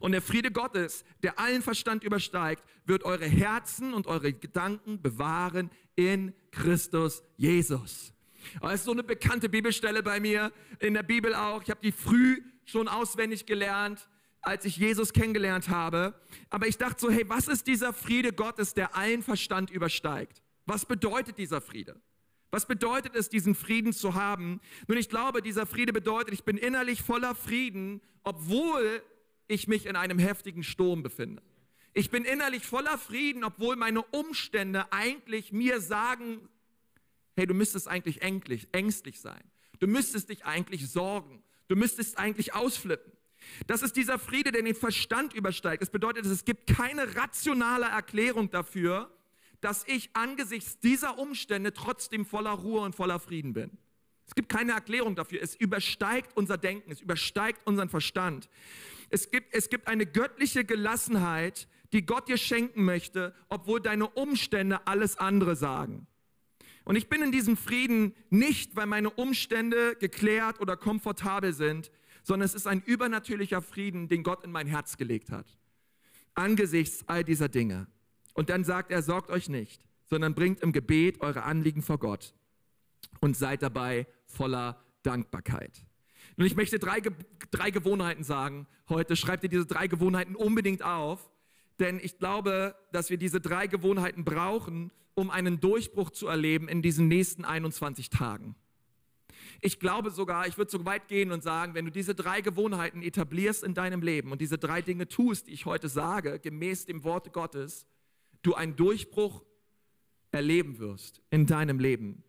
Und der Friede Gottes, der allen Verstand übersteigt, wird eure Herzen und eure Gedanken bewahren in Christus Jesus. Das ist so eine bekannte Bibelstelle bei mir, in der Bibel auch. Ich habe die früh schon auswendig gelernt als ich Jesus kennengelernt habe. Aber ich dachte so, hey, was ist dieser Friede Gottes, der allen Verstand übersteigt? Was bedeutet dieser Friede? Was bedeutet es, diesen Frieden zu haben? Nun, ich glaube, dieser Friede bedeutet, ich bin innerlich voller Frieden, obwohl ich mich in einem heftigen Sturm befinde. Ich bin innerlich voller Frieden, obwohl meine Umstände eigentlich mir sagen, hey, du müsstest eigentlich ängstlich, sein. Du müsstest dich eigentlich sorgen. Du müsstest eigentlich ausflippen. Das ist dieser Friede, der den Verstand übersteigt. Es bedeutet, es gibt keine rationale Erklärung dafür, dass ich angesichts dieser Umstände trotzdem voller Ruhe und voller Frieden bin. Es gibt keine Erklärung dafür. Es übersteigt unser Denken, es übersteigt unseren Verstand. Es gibt, es gibt eine göttliche Gelassenheit, die Gott dir schenken möchte, obwohl deine Umstände alles andere sagen. Und ich bin in diesem Frieden nicht, weil meine Umstände geklärt oder komfortabel sind, sondern es ist ein übernatürlicher Frieden, den Gott in mein Herz gelegt hat. Angesichts all dieser Dinge. Und dann sagt er, sorgt euch nicht, sondern bringt im Gebet eure Anliegen vor Gott und seid dabei voller Dankbarkeit. Und ich möchte drei, drei Gewohnheiten sagen heute. Schreibt ihr diese drei Gewohnheiten unbedingt auf, denn ich glaube, dass wir diese drei Gewohnheiten brauchen, um einen Durchbruch zu erleben in diesen nächsten 21 Tagen. Ich glaube sogar, ich würde so weit gehen und sagen, wenn du diese drei Gewohnheiten etablierst in deinem Leben und diese drei Dinge tust, die ich heute sage, gemäß dem Wort Gottes, du einen Durchbruch erleben wirst in deinem Leben.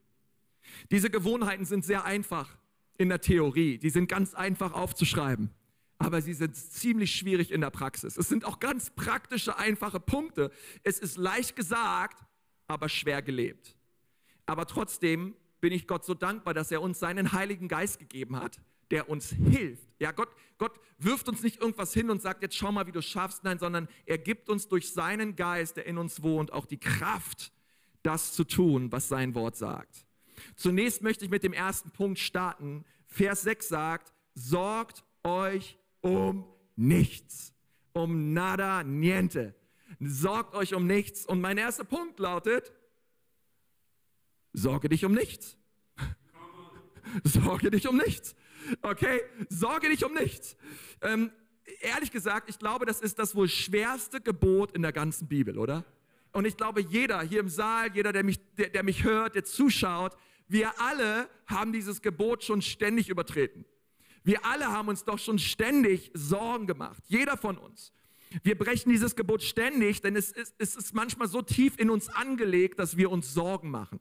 Diese Gewohnheiten sind sehr einfach in der Theorie, die sind ganz einfach aufzuschreiben, aber sie sind ziemlich schwierig in der Praxis. Es sind auch ganz praktische, einfache Punkte. Es ist leicht gesagt, aber schwer gelebt. Aber trotzdem bin ich Gott so dankbar, dass er uns seinen Heiligen Geist gegeben hat, der uns hilft. Ja, Gott, Gott wirft uns nicht irgendwas hin und sagt, jetzt schau mal, wie du schaffst, nein, sondern er gibt uns durch seinen Geist, der in uns wohnt, auch die Kraft, das zu tun, was sein Wort sagt. Zunächst möchte ich mit dem ersten Punkt starten. Vers 6 sagt, sorgt euch um nichts. Um nada, niente. Sorgt euch um nichts. Und mein erster Punkt lautet, sorge dich um nichts. sorge dich um nichts. Okay? Sorge dich um nichts. Ähm, ehrlich gesagt, ich glaube, das ist das wohl schwerste Gebot in der ganzen Bibel, oder? Und ich glaube, jeder hier im Saal, jeder, der mich, der, der mich hört, der zuschaut, wir alle haben dieses Gebot schon ständig übertreten. Wir alle haben uns doch schon ständig Sorgen gemacht. Jeder von uns. Wir brechen dieses Gebot ständig, denn es ist, es ist manchmal so tief in uns angelegt, dass wir uns Sorgen machen.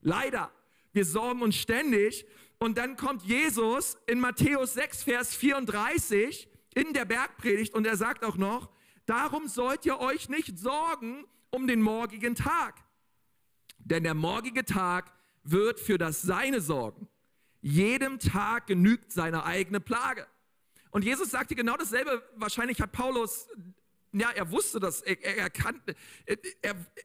Leider. Wir sorgen uns ständig. Und dann kommt Jesus in Matthäus 6, Vers 34 in der Bergpredigt und er sagt auch noch, darum sollt ihr euch nicht sorgen um den morgigen Tag. Denn der morgige Tag wird für das Seine sorgen. Jedem Tag genügt seine eigene Plage. Und Jesus sagte genau dasselbe. Wahrscheinlich hat Paulus, ja, er wusste das, er, er, kannte, er,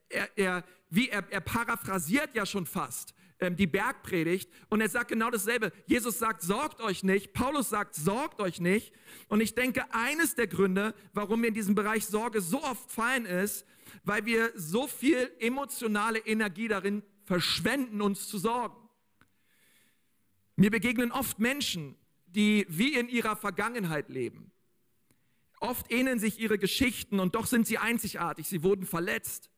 er, er, wie er, er paraphrasiert ja schon fast ähm, die Bergpredigt und er sagt genau dasselbe. Jesus sagt, sorgt euch nicht. Paulus sagt, sorgt euch nicht. Und ich denke, eines der Gründe, warum wir in diesem Bereich Sorge so oft fallen, ist, weil wir so viel emotionale Energie darin verschwenden, uns zu sorgen. Mir begegnen oft Menschen, die wie in ihrer Vergangenheit leben. Oft ähneln sich ihre Geschichten und doch sind sie einzigartig. Sie wurden verletzt,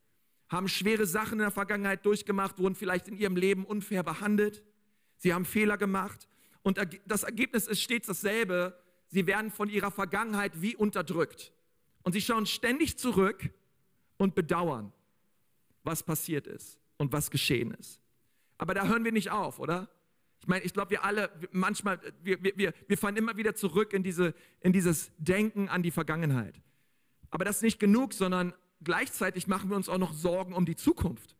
haben schwere Sachen in der Vergangenheit durchgemacht, wurden vielleicht in ihrem Leben unfair behandelt. Sie haben Fehler gemacht und das Ergebnis ist stets dasselbe. Sie werden von ihrer Vergangenheit wie unterdrückt. Und sie schauen ständig zurück und bedauern, was passiert ist und was geschehen ist. Aber da hören wir nicht auf, oder? Ich meine, ich glaube, wir alle, manchmal, wir, wir, wir fallen immer wieder zurück in, diese, in dieses Denken an die Vergangenheit. Aber das ist nicht genug, sondern gleichzeitig machen wir uns auch noch Sorgen um die Zukunft.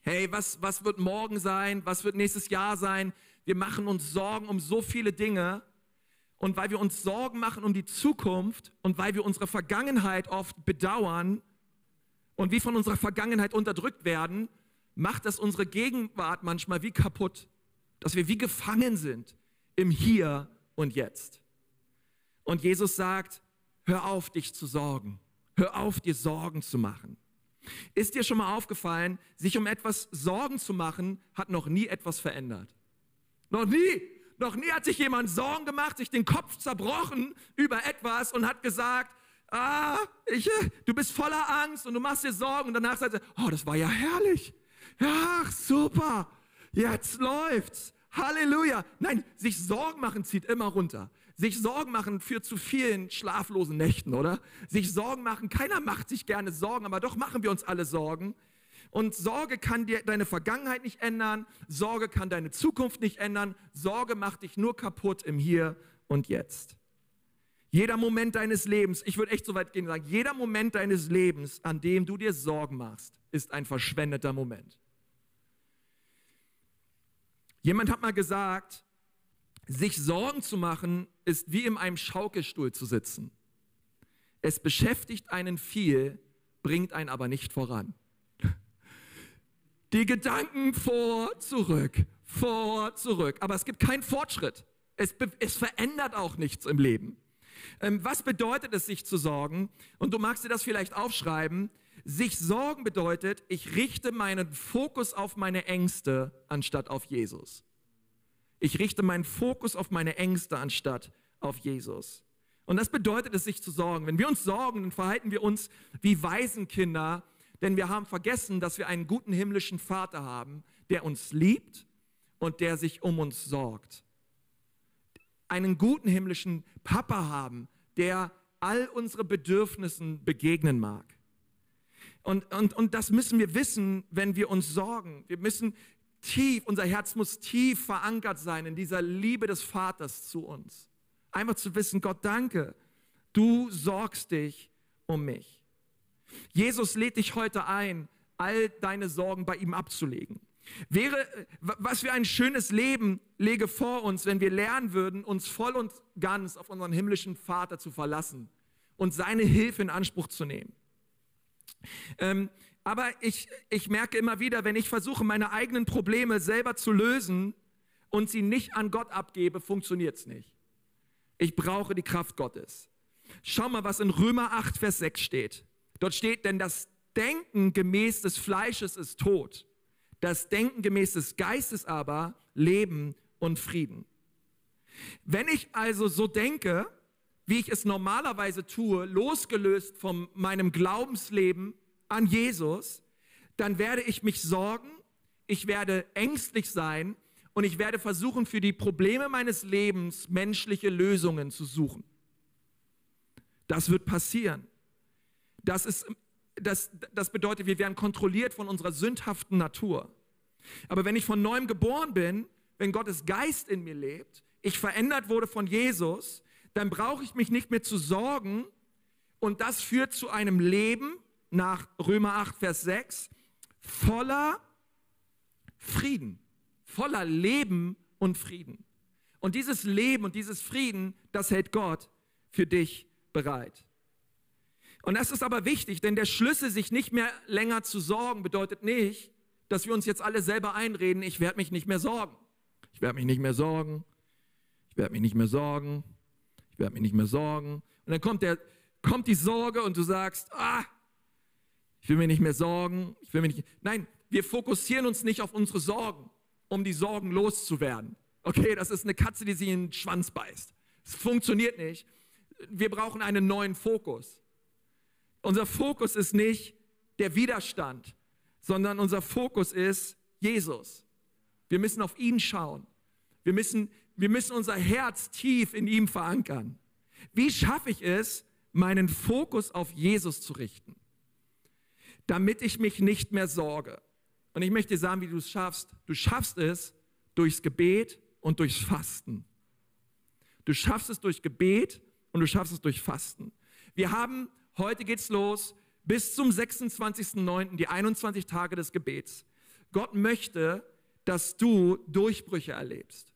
Hey, was, was wird morgen sein? Was wird nächstes Jahr sein? Wir machen uns Sorgen um so viele Dinge. Und weil wir uns Sorgen machen um die Zukunft und weil wir unsere Vergangenheit oft bedauern und wie von unserer Vergangenheit unterdrückt werden, macht das unsere Gegenwart manchmal wie kaputt dass wir wie gefangen sind im Hier und Jetzt. Und Jesus sagt, hör auf, dich zu sorgen. Hör auf, dir Sorgen zu machen. Ist dir schon mal aufgefallen, sich um etwas Sorgen zu machen, hat noch nie etwas verändert? Noch nie. Noch nie hat sich jemand Sorgen gemacht, sich den Kopf zerbrochen über etwas und hat gesagt, ah, ich, du bist voller Angst und du machst dir Sorgen und danach sagt er, oh, das war ja herrlich. Ja, super jetzt läuft's. Halleluja. Nein, sich Sorgen machen zieht immer runter. Sich Sorgen machen führt zu vielen schlaflosen Nächten, oder? Sich Sorgen machen, keiner macht sich gerne Sorgen, aber doch machen wir uns alle Sorgen. Und Sorge kann dir deine Vergangenheit nicht ändern, Sorge kann deine Zukunft nicht ändern, Sorge macht dich nur kaputt im Hier und Jetzt. Jeder Moment deines Lebens, ich würde echt so weit gehen und sagen, jeder Moment deines Lebens, an dem du dir Sorgen machst, ist ein verschwendeter Moment. Jemand hat mal gesagt, sich Sorgen zu machen, ist wie in einem Schaukelstuhl zu sitzen. Es beschäftigt einen viel, bringt einen aber nicht voran. Die Gedanken vor, zurück, vor, zurück. Aber es gibt keinen Fortschritt. Es, es verändert auch nichts im Leben. Ähm, was bedeutet es, sich zu sorgen? Und du magst dir das vielleicht aufschreiben. Sich sorgen bedeutet, ich richte meinen Fokus auf meine Ängste anstatt auf Jesus. Ich richte meinen Fokus auf meine Ängste anstatt auf Jesus. Und das bedeutet es, sich zu sorgen. Wenn wir uns sorgen, dann verhalten wir uns wie Waisenkinder, denn wir haben vergessen, dass wir einen guten himmlischen Vater haben, der uns liebt und der sich um uns sorgt. Einen guten himmlischen Papa haben, der all unsere Bedürfnissen begegnen mag. Und, und, und das müssen wir wissen, wenn wir uns sorgen. Wir müssen tief, unser Herz muss tief verankert sein in dieser Liebe des Vaters zu uns. Einfach zu wissen, Gott, danke, du sorgst dich um mich. Jesus lädt dich heute ein, all deine Sorgen bei ihm abzulegen. Wäre, was für ein schönes Leben lege vor uns, wenn wir lernen würden, uns voll und ganz auf unseren himmlischen Vater zu verlassen und seine Hilfe in Anspruch zu nehmen. Ähm, aber ich, ich merke immer wieder, wenn ich versuche, meine eigenen Probleme selber zu lösen und sie nicht an Gott abgebe, funktioniert es nicht. Ich brauche die Kraft Gottes. Schau mal, was in Römer 8, Vers 6 steht. Dort steht, denn das Denken gemäß des Fleisches ist tot. Das Denken gemäß des Geistes aber Leben und Frieden. Wenn ich also so denke, wie ich es normalerweise tue, losgelöst von meinem Glaubensleben, an Jesus, dann werde ich mich sorgen, ich werde ängstlich sein und ich werde versuchen, für die Probleme meines Lebens menschliche Lösungen zu suchen. Das wird passieren. Das, ist, das, das bedeutet, wir werden kontrolliert von unserer sündhaften Natur. Aber wenn ich von neuem geboren bin, wenn Gottes Geist in mir lebt, ich verändert wurde von Jesus, dann brauche ich mich nicht mehr zu sorgen und das führt zu einem Leben, nach Römer 8, Vers 6, voller Frieden, voller Leben und Frieden. Und dieses Leben und dieses Frieden, das hält Gott für dich bereit. Und das ist aber wichtig, denn der Schlüssel, sich nicht mehr länger zu sorgen, bedeutet nicht, dass wir uns jetzt alle selber einreden, ich werde mich nicht mehr sorgen. Ich werde mich nicht mehr sorgen. Ich werde mich nicht mehr sorgen. Ich werde mich nicht mehr sorgen. Und dann kommt, der, kommt die Sorge und du sagst, ah, ich will mir nicht mehr sorgen. Ich will mir nicht. Nein, wir fokussieren uns nicht auf unsere Sorgen, um die Sorgen loszuwerden. Okay, das ist eine Katze, die sich in den Schwanz beißt. Es funktioniert nicht. Wir brauchen einen neuen Fokus. Unser Fokus ist nicht der Widerstand, sondern unser Fokus ist Jesus. Wir müssen auf ihn schauen. Wir müssen, wir müssen unser Herz tief in ihm verankern. Wie schaffe ich es, meinen Fokus auf Jesus zu richten? damit ich mich nicht mehr sorge. Und ich möchte dir sagen, wie du es schaffst. Du schaffst es durchs Gebet und durchs Fasten. Du schaffst es durch Gebet und du schaffst es durch Fasten. Wir haben, heute geht's los, bis zum 26.09., die 21 Tage des Gebets. Gott möchte, dass du Durchbrüche erlebst.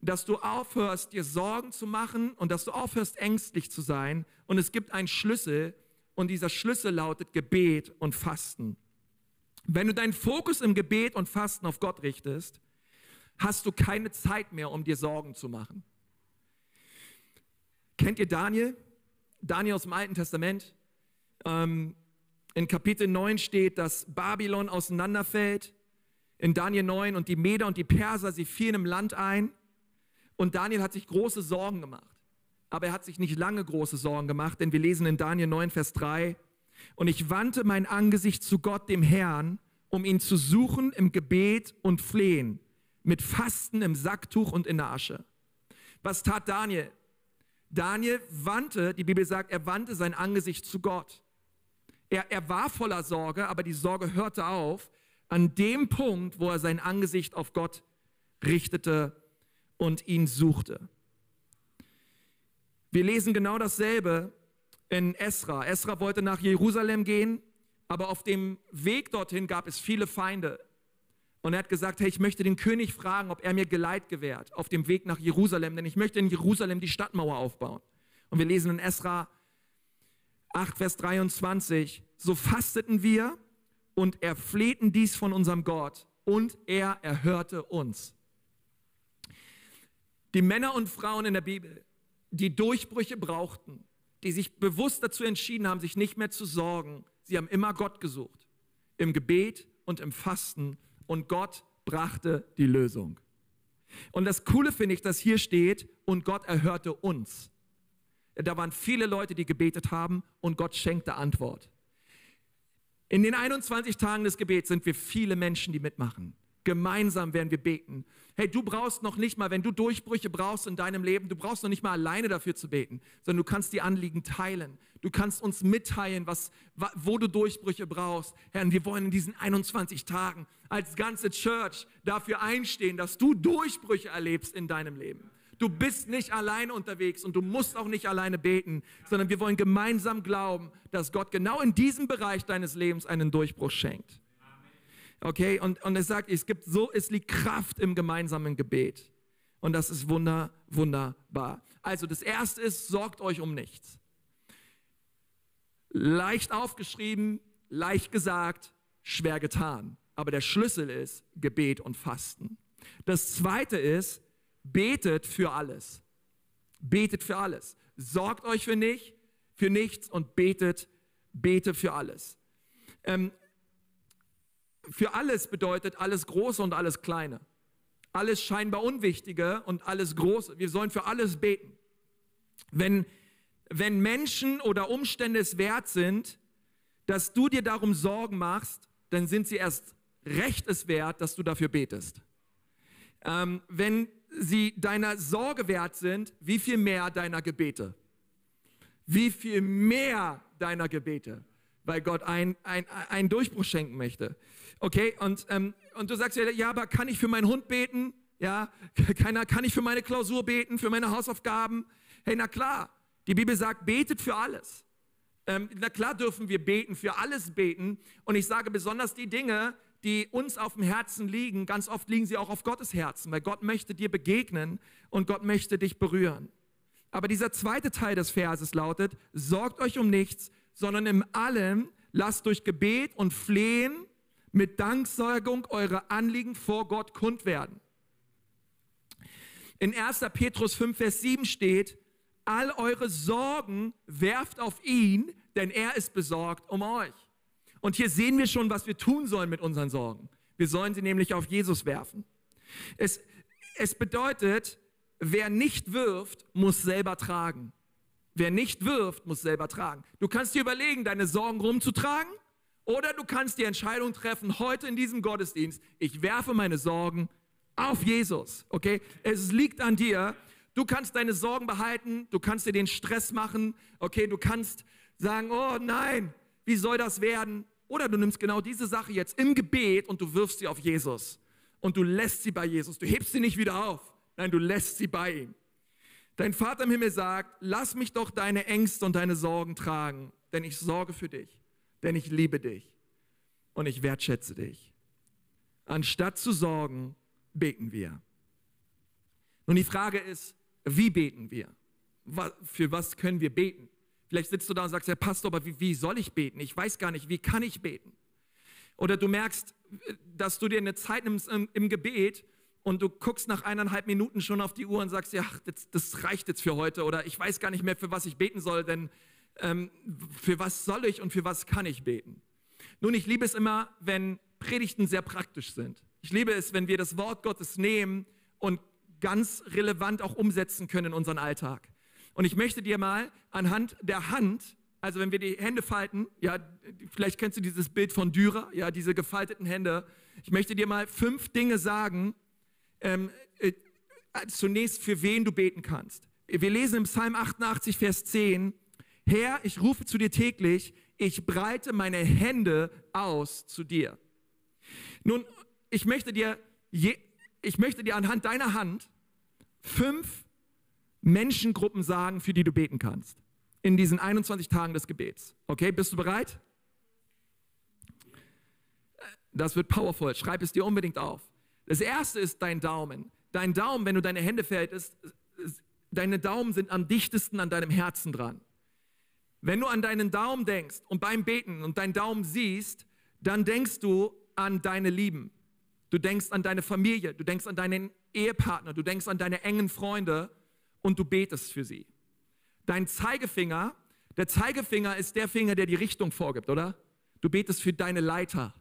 Dass du aufhörst, dir Sorgen zu machen und dass du aufhörst, ängstlich zu sein. Und es gibt einen Schlüssel, und dieser Schlüssel lautet Gebet und Fasten. Wenn du deinen Fokus im Gebet und Fasten auf Gott richtest, hast du keine Zeit mehr, um dir Sorgen zu machen. Kennt ihr Daniel? Daniel aus dem Alten Testament. Ähm, in Kapitel 9 steht, dass Babylon auseinanderfällt. In Daniel 9 und die Meder und die Perser, sie fielen im Land ein. Und Daniel hat sich große Sorgen gemacht. Aber er hat sich nicht lange große Sorgen gemacht, denn wir lesen in Daniel 9, Vers 3, und ich wandte mein Angesicht zu Gott, dem Herrn, um ihn zu suchen im Gebet und Flehen, mit Fasten im Sacktuch und in der Asche. Was tat Daniel? Daniel wandte, die Bibel sagt, er wandte sein Angesicht zu Gott. Er, er war voller Sorge, aber die Sorge hörte auf an dem Punkt, wo er sein Angesicht auf Gott richtete und ihn suchte. Wir lesen genau dasselbe in Esra. Esra wollte nach Jerusalem gehen, aber auf dem Weg dorthin gab es viele Feinde. Und er hat gesagt, hey, ich möchte den König fragen, ob er mir Geleit gewährt auf dem Weg nach Jerusalem, denn ich möchte in Jerusalem die Stadtmauer aufbauen. Und wir lesen in Esra 8, Vers 23, so fasteten wir und erflehten dies von unserem Gott und er erhörte uns. Die Männer und Frauen in der Bibel, die Durchbrüche brauchten, die sich bewusst dazu entschieden haben, sich nicht mehr zu sorgen, sie haben immer Gott gesucht, im Gebet und im Fasten und Gott brachte die Lösung. Und das Coole finde ich, dass hier steht, und Gott erhörte uns. Da waren viele Leute, die gebetet haben und Gott schenkte Antwort. In den 21 Tagen des Gebets sind wir viele Menschen, die mitmachen. Gemeinsam werden wir beten. Hey, du brauchst noch nicht mal, wenn du Durchbrüche brauchst in deinem Leben, du brauchst noch nicht mal alleine dafür zu beten, sondern du kannst die Anliegen teilen. Du kannst uns mitteilen, was, wo du Durchbrüche brauchst. Herr, wir wollen in diesen 21 Tagen als ganze Church dafür einstehen, dass du Durchbrüche erlebst in deinem Leben. Du bist nicht alleine unterwegs und du musst auch nicht alleine beten, sondern wir wollen gemeinsam glauben, dass Gott genau in diesem Bereich deines Lebens einen Durchbruch schenkt. Okay, und, und es sagt, es gibt so, es liegt Kraft im gemeinsamen Gebet. Und das ist wunder, wunderbar. Also das erste ist, sorgt euch um nichts. Leicht aufgeschrieben, leicht gesagt, schwer getan. Aber der Schlüssel ist Gebet und Fasten. Das zweite ist, betet für alles. Betet für alles. Sorgt euch für nicht, für nichts und betet, betet für alles. Ähm, für alles bedeutet alles Große und alles Kleine. Alles scheinbar Unwichtige und alles Große. Wir sollen für alles beten. Wenn, wenn Menschen oder Umstände es wert sind, dass du dir darum Sorgen machst, dann sind sie erst recht es wert, dass du dafür betest. Ähm, wenn sie deiner Sorge wert sind, wie viel mehr deiner Gebete? Wie viel mehr deiner Gebete? Weil Gott einen ein Durchbruch schenken möchte. Okay, und, ähm, und du sagst ja, ja, aber kann ich für meinen Hund beten? Ja, keiner, kann ich für meine Klausur beten, für meine Hausaufgaben? Hey, na klar, die Bibel sagt, betet für alles. Ähm, na klar dürfen wir beten, für alles beten. Und ich sage besonders die Dinge, die uns auf dem Herzen liegen, ganz oft liegen sie auch auf Gottes Herzen, weil Gott möchte dir begegnen und Gott möchte dich berühren. Aber dieser zweite Teil des Verses lautet, sorgt euch um nichts, sondern im allem lasst durch Gebet und Flehen mit Danksagung eure Anliegen vor Gott kund werden. In 1. Petrus 5, Vers 7 steht, all eure Sorgen werft auf ihn, denn er ist besorgt um euch. Und hier sehen wir schon, was wir tun sollen mit unseren Sorgen. Wir sollen sie nämlich auf Jesus werfen. Es, es bedeutet, wer nicht wirft, muss selber tragen. Wer nicht wirft, muss selber tragen. Du kannst dir überlegen, deine Sorgen rumzutragen oder du kannst die Entscheidung treffen, heute in diesem Gottesdienst, ich werfe meine Sorgen auf Jesus. Okay? Es liegt an dir. Du kannst deine Sorgen behalten, du kannst dir den Stress machen. Okay? Du kannst sagen, oh nein, wie soll das werden? Oder du nimmst genau diese Sache jetzt im Gebet und du wirfst sie auf Jesus. Und du lässt sie bei Jesus. Du hebst sie nicht wieder auf. Nein, du lässt sie bei ihm. Dein Vater im Himmel sagt, lass mich doch deine Ängste und deine Sorgen tragen, denn ich sorge für dich, denn ich liebe dich und ich wertschätze dich. Anstatt zu sorgen, beten wir. Nun die Frage ist, wie beten wir? Für was können wir beten? Vielleicht sitzt du da und sagst, Herr Pastor, aber wie, wie soll ich beten? Ich weiß gar nicht, wie kann ich beten? Oder du merkst, dass du dir eine Zeit nimmst im, im Gebet und du guckst nach eineinhalb Minuten schon auf die Uhr und sagst, ja, das, das, reicht jetzt für heute oder ich weiß gar nicht mehr, für was ich beten soll, denn ähm, für was soll ich und für was kann ich beten? Nun, ich liebe es immer, wenn Predigten sehr praktisch sind. Ich liebe es, wenn wir das Wort Gottes nehmen und ganz relevant auch umsetzen können in unseren Alltag. Und ich möchte dir mal anhand der Hand, also wenn wir die Hände falten, ja, vielleicht kennst du dieses Bild von Dürer, ja, diese gefalteten Hände. Ich möchte dir mal fünf Dinge sagen, ähm, äh, zunächst für wen du beten kannst. Wir lesen im Psalm 88, Vers 10, Herr, ich rufe zu dir täglich, ich breite meine Hände aus zu dir. Nun, ich möchte dir, ich möchte dir anhand deiner Hand fünf Menschengruppen sagen, für die du beten kannst. In diesen 21 Tagen des Gebets. Okay, bist du bereit? Das wird powerful. Schreib es dir unbedingt auf. Das erste ist dein Daumen. Dein Daumen, wenn du deine Hände faltest, deine Daumen sind am dichtesten an deinem Herzen dran. Wenn du an deinen Daumen denkst und beim Beten und deinen Daumen siehst, dann denkst du an deine Lieben. Du denkst an deine Familie, du denkst an deinen Ehepartner, du denkst an deine engen Freunde und du betest für sie. Dein Zeigefinger, der Zeigefinger ist der Finger, der die Richtung vorgibt, oder? Du betest für deine Leiter.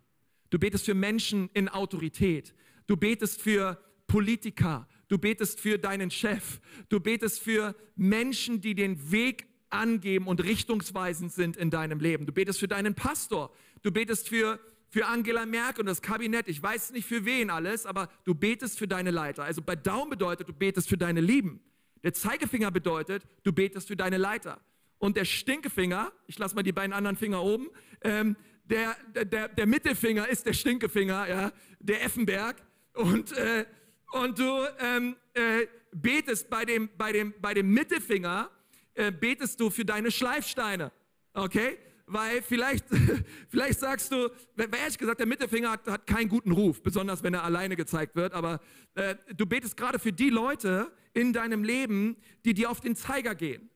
Du betest für Menschen in Autorität. Du betest für Politiker. Du betest für deinen Chef. Du betest für Menschen, die den Weg angeben und richtungsweisend sind in deinem Leben. Du betest für deinen Pastor. Du betest für, für Angela Merkel und das Kabinett. Ich weiß nicht für wen alles, aber du betest für deine Leiter. Also bei Daumen bedeutet, du betest für deine Lieben. Der Zeigefinger bedeutet, du betest für deine Leiter. Und der Stinkefinger, ich lasse mal die beiden anderen Finger oben, ähm, der, der, der Mittelfinger ist der Stinkefinger, ja, der Effenberg. Und, äh, und du ähm, äh, betest bei dem, bei, dem, bei dem Mittelfinger, äh, betest du für deine Schleifsteine. Okay? Weil vielleicht, vielleicht sagst du, ehrlich gesagt, der Mittelfinger hat, hat, keinen guten Ruf, besonders wenn er alleine gezeigt wird, aber äh, du betest gerade für die Leute in deinem Leben, die dir auf den Zeiger gehen.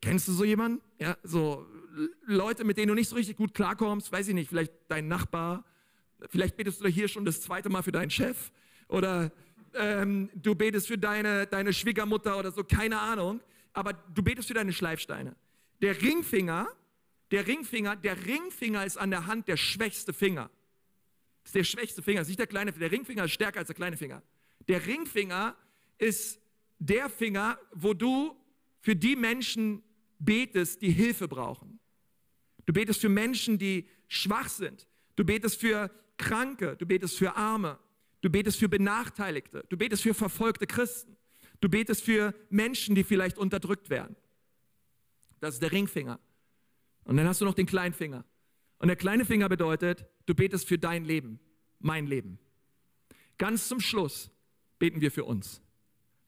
Kennst du so jemanden? Ja, so Leute, mit denen du nicht so richtig gut klarkommst, weiß ich nicht, vielleicht dein Nachbar, vielleicht betest du hier schon das zweite Mal für deinen Chef oder ähm, du betest für deine, deine Schwiegermutter oder so, keine Ahnung, aber du betest für deine Schleifsteine. Der Ringfinger, der Ringfinger, der Ringfinger ist an der Hand der schwächste Finger. Das ist der schwächste Finger, ist nicht der kleine Finger. Der Ringfinger ist stärker als der kleine Finger. Der Ringfinger ist der Finger, wo du für die Menschen betest, die Hilfe brauchen. Du betest für Menschen, die schwach sind. Du betest für Kranke. Du betest für Arme. Du betest für Benachteiligte. Du betest für verfolgte Christen. Du betest für Menschen, die vielleicht unterdrückt werden. Das ist der Ringfinger. Und dann hast du noch den Kleinfinger. Und der kleine Finger bedeutet, du betest für dein Leben, mein Leben. Ganz zum Schluss beten wir für uns.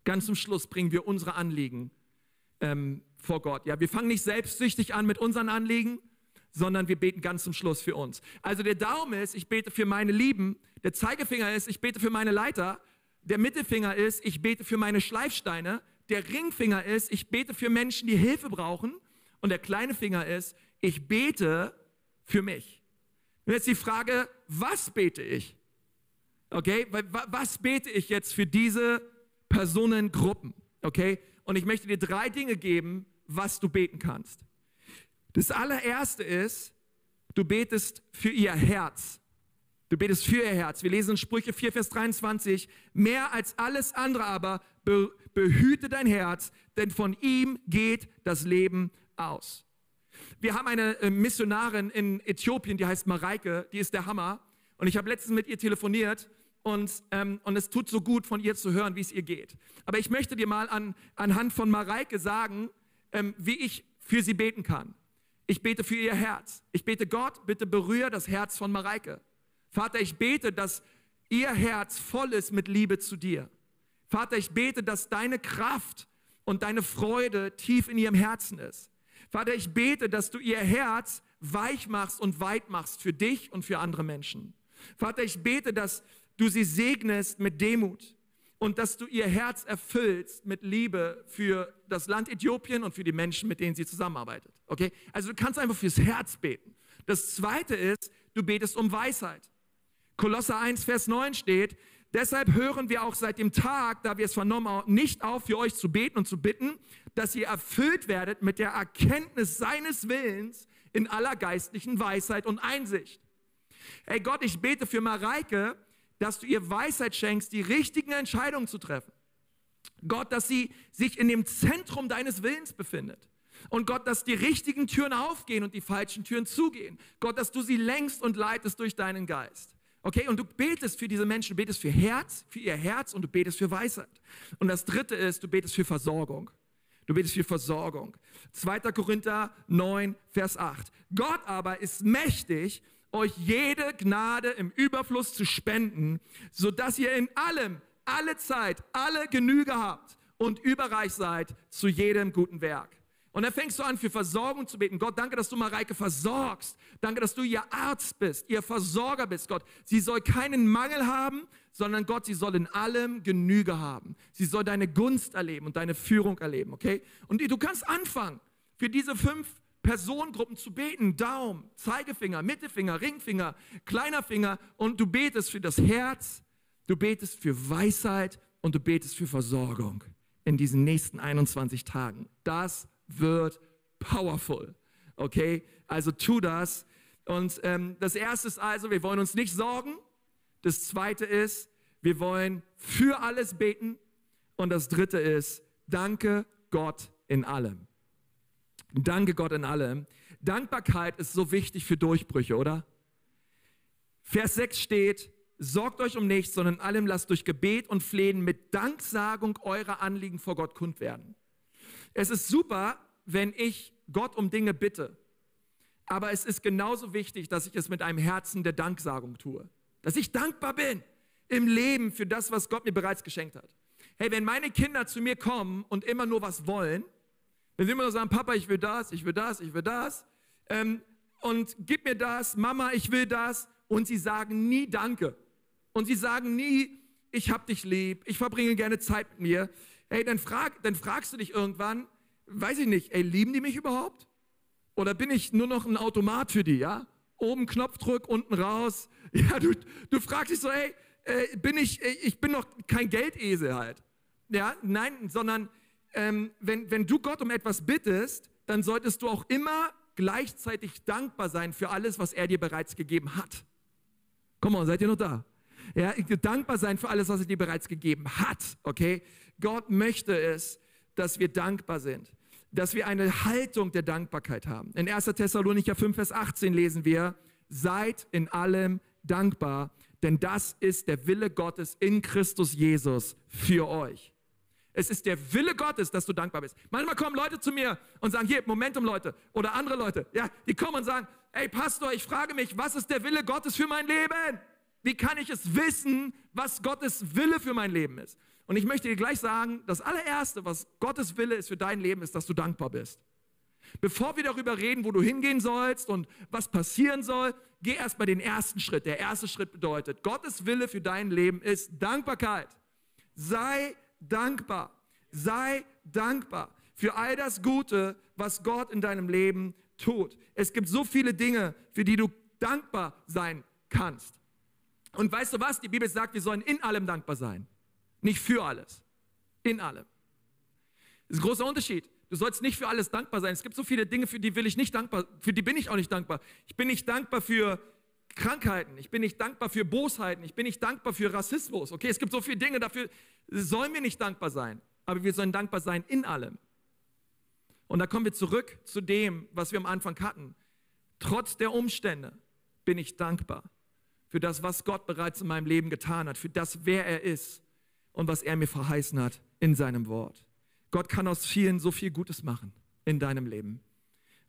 Ganz zum Schluss bringen wir unsere Anliegen ähm, vor Gott. Ja, wir fangen nicht selbstsüchtig an mit unseren Anliegen, sondern wir beten ganz zum Schluss für uns. Also der Daumen ist, ich bete für meine Lieben, der Zeigefinger ist, ich bete für meine Leiter, der Mittelfinger ist, ich bete für meine Schleifsteine, der Ringfinger ist, ich bete für Menschen, die Hilfe brauchen und der kleine Finger ist, ich bete für mich. Und jetzt die Frage, was bete ich? Okay, was bete ich jetzt für diese Personengruppen? Okay, und ich möchte dir drei Dinge geben, was du beten kannst. Das allererste ist, du betest für ihr Herz. Du betest für ihr Herz. Wir lesen in Sprüche 4, Vers 23, mehr als alles andere aber be behüte dein Herz, denn von ihm geht das Leben aus. Wir haben eine äh, Missionarin in Äthiopien, die heißt Mareike, die ist der Hammer. Und ich habe letztens mit ihr telefoniert und, ähm, und es tut so gut, von ihr zu hören, wie es ihr geht. Aber ich möchte dir mal an, anhand von Mareike sagen, ähm, wie ich für sie beten kann. Ich bete für ihr Herz. Ich bete Gott, bitte berühre das Herz von Mareike. Vater, ich bete, dass ihr Herz voll ist mit Liebe zu dir. Vater, ich bete, dass deine Kraft und deine Freude tief in ihrem Herzen ist. Vater, ich bete, dass du ihr Herz weich machst und weit machst für dich und für andere Menschen. Vater, ich bete, dass du sie segnest mit Demut, und dass du ihr Herz erfüllst mit Liebe für das Land Äthiopien und für die Menschen, mit denen sie zusammenarbeitet. Okay? Also du kannst einfach fürs Herz beten. Das zweite ist, du betest um Weisheit. Kolosser 1, Vers 9 steht, deshalb hören wir auch seit dem Tag, da wir es vernommen haben, nicht auf, für euch zu beten und zu bitten, dass ihr erfüllt werdet mit der Erkenntnis seines Willens in aller geistlichen Weisheit und Einsicht. Hey Gott, ich bete für Mareike, dass du ihr Weisheit schenkst, die richtigen Entscheidungen zu treffen. Gott, dass sie sich in dem Zentrum deines Willens befindet. Und Gott, dass die richtigen Türen aufgehen und die falschen Türen zugehen. Gott, dass du sie lenkst und leitest durch deinen Geist. Okay, und du betest für diese Menschen, du betest für Herz, für ihr Herz und du betest für Weisheit. Und das dritte ist, du betest für Versorgung. Du betest für Versorgung. 2. Korinther 9, Vers 8. Gott aber ist mächtig, euch jede Gnade im Überfluss zu spenden, sodass ihr in allem, alle Zeit, alle Genüge habt und überreich seid zu jedem guten Werk. Und dann fängst du an, für Versorgung zu beten. Gott, danke, dass du Mareike versorgst. Danke, dass du ihr Arzt bist, ihr Versorger bist, Gott. Sie soll keinen Mangel haben, sondern Gott, sie soll in allem Genüge haben. Sie soll deine Gunst erleben und deine Führung erleben, okay? Und du kannst anfangen, für diese fünf Personengruppen zu beten. Daumen, Zeigefinger, Mittelfinger, Ringfinger, kleiner Finger. Und du betest für das Herz, du betest für Weisheit und du betest für Versorgung in diesen nächsten 21 Tagen. Das wird powerful. Okay? Also tu das. Und ähm, das erste ist also, wir wollen uns nicht sorgen. Das zweite ist, wir wollen für alles beten. Und das dritte ist, danke Gott in allem. Danke Gott in allem. Dankbarkeit ist so wichtig für Durchbrüche, oder? Vers 6 steht, sorgt euch um nichts, sondern in allem lasst durch Gebet und Flehen mit Danksagung eure Anliegen vor Gott kund werden. Es ist super, wenn ich Gott um Dinge bitte. Aber es ist genauso wichtig, dass ich es mit einem Herzen der Danksagung tue. Dass ich dankbar bin im Leben für das, was Gott mir bereits geschenkt hat. Hey, wenn meine Kinder zu mir kommen und immer nur was wollen, wenn sie immer nur sagen, Papa, ich will das, ich will das, ich will das, ähm, und gib mir das, Mama, ich will das, und sie sagen nie Danke. Und sie sagen nie, ich hab dich lieb, ich verbringe gerne Zeit mit mir. Hey, dann, frag, dann fragst du dich irgendwann, weiß ich nicht, ey, lieben die mich überhaupt? Oder bin ich nur noch ein Automat für die, ja? Oben Knopfdruck, unten raus. Ja, du, du fragst dich so, ey, äh, bin ich, äh, ich bin noch kein Geldesel halt. Ja, nein, sondern ähm, wenn, wenn du Gott um etwas bittest, dann solltest du auch immer gleichzeitig dankbar sein für alles, was er dir bereits gegeben hat. Komm mal, seid ihr noch da? Ja, dankbar sein für alles, was er dir bereits gegeben hat, okay? Gott möchte es, dass wir dankbar sind dass wir eine Haltung der Dankbarkeit haben. In 1. Thessalonicher 5, Vers 18 lesen wir, seid in allem dankbar, denn das ist der Wille Gottes in Christus Jesus für euch. Es ist der Wille Gottes, dass du dankbar bist. Manchmal kommen Leute zu mir und sagen, hier, Momentum Leute oder andere Leute, ja, die kommen und sagen, ey Pastor, ich frage mich, was ist der Wille Gottes für mein Leben? Wie kann ich es wissen, was Gottes Wille für mein Leben ist? Und ich möchte dir gleich sagen, das allererste, was Gottes Wille ist für dein Leben, ist, dass du dankbar bist. Bevor wir darüber reden, wo du hingehen sollst und was passieren soll, geh erstmal den ersten Schritt. Der erste Schritt bedeutet, Gottes Wille für dein Leben ist Dankbarkeit. Sei dankbar. Sei dankbar für all das Gute, was Gott in deinem Leben tut. Es gibt so viele Dinge, für die du dankbar sein kannst. Und weißt du was? Die Bibel sagt, wir sollen in allem dankbar sein. Nicht für alles. In allem. Das ist ein großer Unterschied. Du sollst nicht für alles dankbar sein. Es gibt so viele Dinge, für die will ich nicht dankbar, für die bin ich auch nicht dankbar. Ich bin nicht dankbar für Krankheiten. Ich bin nicht dankbar für Bosheiten. Ich bin nicht dankbar für Rassismus. Okay, es gibt so viele Dinge, dafür sollen wir nicht dankbar sein. Aber wir sollen dankbar sein in allem. Und da kommen wir zurück zu dem, was wir am Anfang hatten. Trotz der Umstände bin ich dankbar für das, was Gott bereits in meinem Leben getan hat, für das, wer er ist und was er mir verheißen hat in seinem Wort. Gott kann aus vielen so viel Gutes machen in deinem Leben.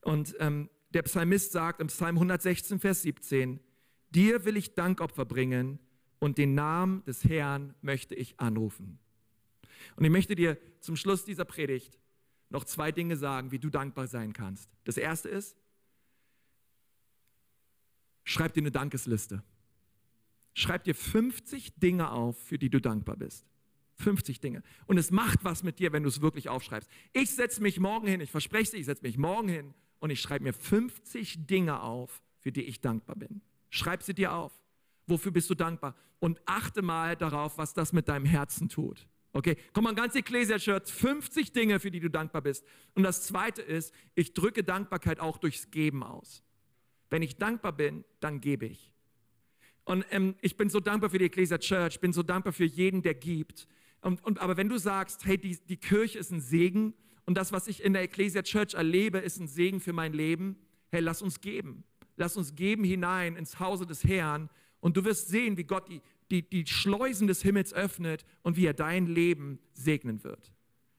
Und ähm, der Psalmist sagt im Psalm 116, Vers 17, dir will ich Dankopfer bringen und den Namen des Herrn möchte ich anrufen. Und ich möchte dir zum Schluss dieser Predigt noch zwei Dinge sagen, wie du dankbar sein kannst. Das erste ist, schreib dir eine Dankesliste. Schreib dir 50 Dinge auf, für die du dankbar bist. 50 Dinge. Und es macht was mit dir, wenn du es wirklich aufschreibst. Ich setze mich morgen hin, ich verspreche es dir, ich setze mich morgen hin und ich schreibe mir 50 Dinge auf, für die ich dankbar bin. Schreib sie dir auf. Wofür bist du dankbar? Und achte mal darauf, was das mit deinem Herzen tut. Okay, komm mal, ganz Ecclesia-Shirt, 50 Dinge, für die du dankbar bist. Und das zweite ist, ich drücke Dankbarkeit auch durchs Geben aus. Wenn ich dankbar bin, dann gebe ich. Und ähm, ich bin so dankbar für die Ecclesia Church, bin so dankbar für jeden, der gibt. Und, und, aber wenn du sagst, hey, die, die Kirche ist ein Segen und das, was ich in der Ecclesia Church erlebe, ist ein Segen für mein Leben, hey, lass uns geben. Lass uns geben hinein ins Hause des Herrn und du wirst sehen, wie Gott die, die, die Schleusen des Himmels öffnet und wie er dein Leben segnen wird.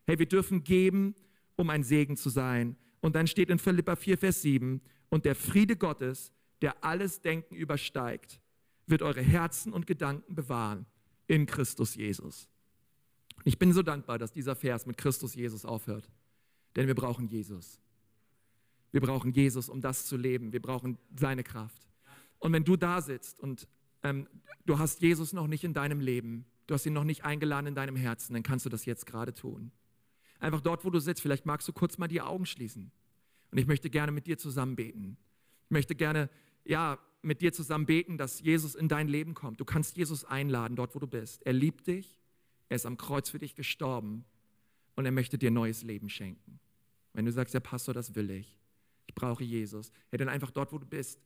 Hey, wir dürfen geben um ein Segen zu sein. Und dann steht in Philippa 4, Vers 7, und der Friede Gottes, der alles Denken übersteigt, wird eure Herzen und Gedanken bewahren in Christus Jesus. Ich bin so dankbar, dass dieser Vers mit Christus Jesus aufhört, denn wir brauchen Jesus. Wir brauchen Jesus, um das zu leben. Wir brauchen seine Kraft. Und wenn du da sitzt und ähm, du hast Jesus noch nicht in deinem Leben, du hast ihn noch nicht eingeladen in deinem Herzen, dann kannst du das jetzt gerade tun. Einfach dort, wo du sitzt, vielleicht magst du kurz mal die Augen schließen. Und ich möchte gerne mit dir zusammen beten. Ich möchte gerne, ja, mit dir zusammen beten, dass Jesus in dein Leben kommt. Du kannst Jesus einladen, dort, wo du bist. Er liebt dich. Er ist am Kreuz für dich gestorben. Und er möchte dir neues Leben schenken. Wenn du sagst, ja, Pastor, das will ich. Ich brauche Jesus. Ja, dann einfach dort, wo du bist.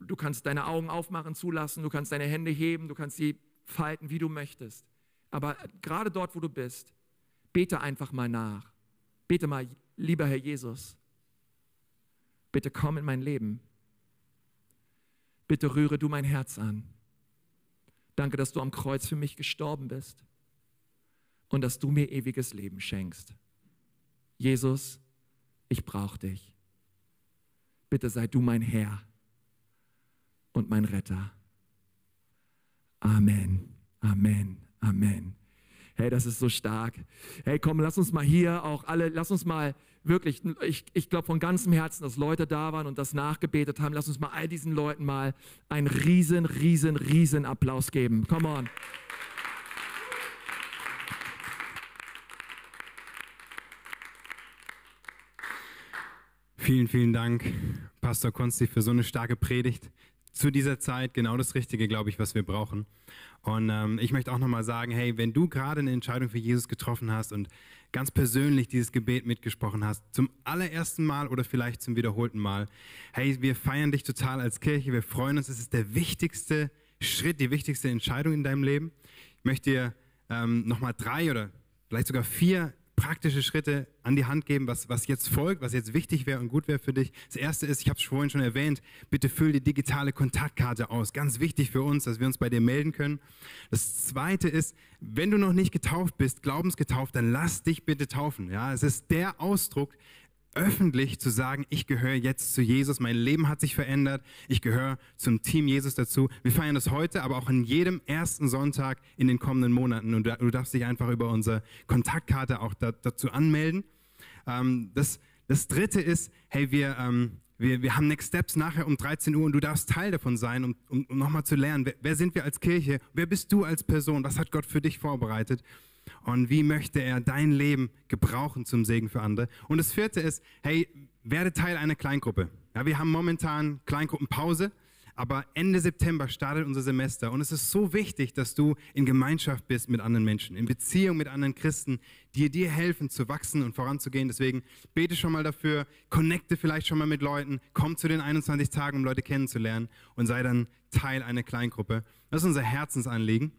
Du kannst deine Augen aufmachen, zulassen. Du kannst deine Hände heben. Du kannst sie falten, wie du möchtest. Aber gerade dort, wo du bist, bete einfach mal nach. Bete mal, lieber Herr Jesus, bitte komm in mein Leben. Bitte rühre du mein Herz an. Danke, dass du am Kreuz für mich gestorben bist und dass du mir ewiges Leben schenkst. Jesus, ich brauche dich. Bitte sei du mein Herr und mein Retter. Amen, Amen, Amen. Hey, das ist so stark. Hey, komm, lass uns mal hier auch alle, lass uns mal wirklich, ich, ich glaube von ganzem Herzen, dass Leute da waren und das nachgebetet haben. Lass uns mal all diesen Leuten mal einen riesen, riesen, riesen Applaus geben. Come on. Vielen, vielen Dank, Pastor Konsti, für so eine starke Predigt zu dieser Zeit genau das Richtige, glaube ich, was wir brauchen. Und ähm, ich möchte auch nochmal sagen, hey, wenn du gerade eine Entscheidung für Jesus getroffen hast und ganz persönlich dieses Gebet mitgesprochen hast, zum allerersten Mal oder vielleicht zum wiederholten Mal, hey, wir feiern dich total als Kirche, wir freuen uns, es ist der wichtigste Schritt, die wichtigste Entscheidung in deinem Leben. Ich möchte dir ähm, nochmal drei oder vielleicht sogar vier praktische Schritte an die Hand geben, was, was jetzt folgt, was jetzt wichtig wäre und gut wäre für dich. Das erste ist, ich habe es vorhin schon erwähnt, bitte füll die digitale Kontaktkarte aus. Ganz wichtig für uns, dass wir uns bei dir melden können. Das zweite ist, wenn du noch nicht getauft bist, glaubensgetauft, dann lass dich bitte taufen. Ja, es ist der Ausdruck öffentlich zu sagen, ich gehöre jetzt zu Jesus, mein Leben hat sich verändert, ich gehöre zum Team Jesus dazu. Wir feiern das heute, aber auch in jedem ersten Sonntag in den kommenden Monaten. Und du darfst dich einfach über unsere Kontaktkarte auch da, dazu anmelden. Ähm, das, das dritte ist, hey, wir, ähm, wir, wir haben Next Steps nachher um 13 Uhr und du darfst Teil davon sein, um, um, um nochmal zu lernen, wer, wer sind wir als Kirche, wer bist du als Person, was hat Gott für dich vorbereitet und wie möchte er dein Leben gebrauchen zum Segen für andere. Und das vierte ist, hey, werde Teil einer Kleingruppe. Ja, wir haben momentan Kleingruppenpause, aber Ende September startet unser Semester und es ist so wichtig, dass du in Gemeinschaft bist mit anderen Menschen, in Beziehung mit anderen Christen, die dir helfen zu wachsen und voranzugehen. Deswegen bete schon mal dafür, connecte vielleicht schon mal mit Leuten, komm zu den 21 Tagen, um Leute kennenzulernen und sei dann Teil einer Kleingruppe. Das ist unser Herzensanliegen.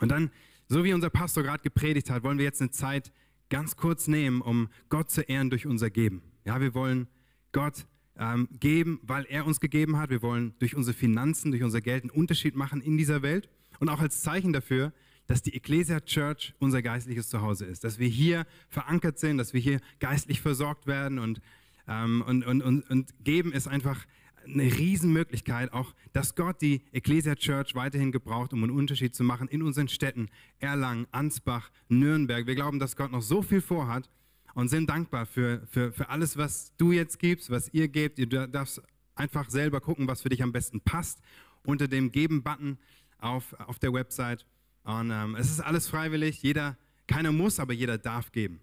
Und dann so wie unser Pastor gerade gepredigt hat, wollen wir jetzt eine Zeit ganz kurz nehmen, um Gott zu ehren durch unser Geben. Ja, wir wollen Gott ähm, geben, weil er uns gegeben hat. Wir wollen durch unsere Finanzen, durch unser Geld einen Unterschied machen in dieser Welt. Und auch als Zeichen dafür, dass die Ecclesia Church unser geistliches Zuhause ist. Dass wir hier verankert sind, dass wir hier geistlich versorgt werden. Und, ähm, und, und, und, und geben ist einfach eine Riesenmöglichkeit, auch dass Gott die Ecclesia Church weiterhin gebraucht, um einen Unterschied zu machen in unseren Städten Erlangen, Ansbach, Nürnberg. Wir glauben, dass Gott noch so viel vorhat und sind dankbar für, für, für alles, was du jetzt gibst, was ihr gebt. Ihr darfst einfach selber gucken, was für dich am besten passt, unter dem Geben-Button auf, auf der Website. Und ähm, es ist alles freiwillig. Jeder, keiner muss, aber jeder darf geben.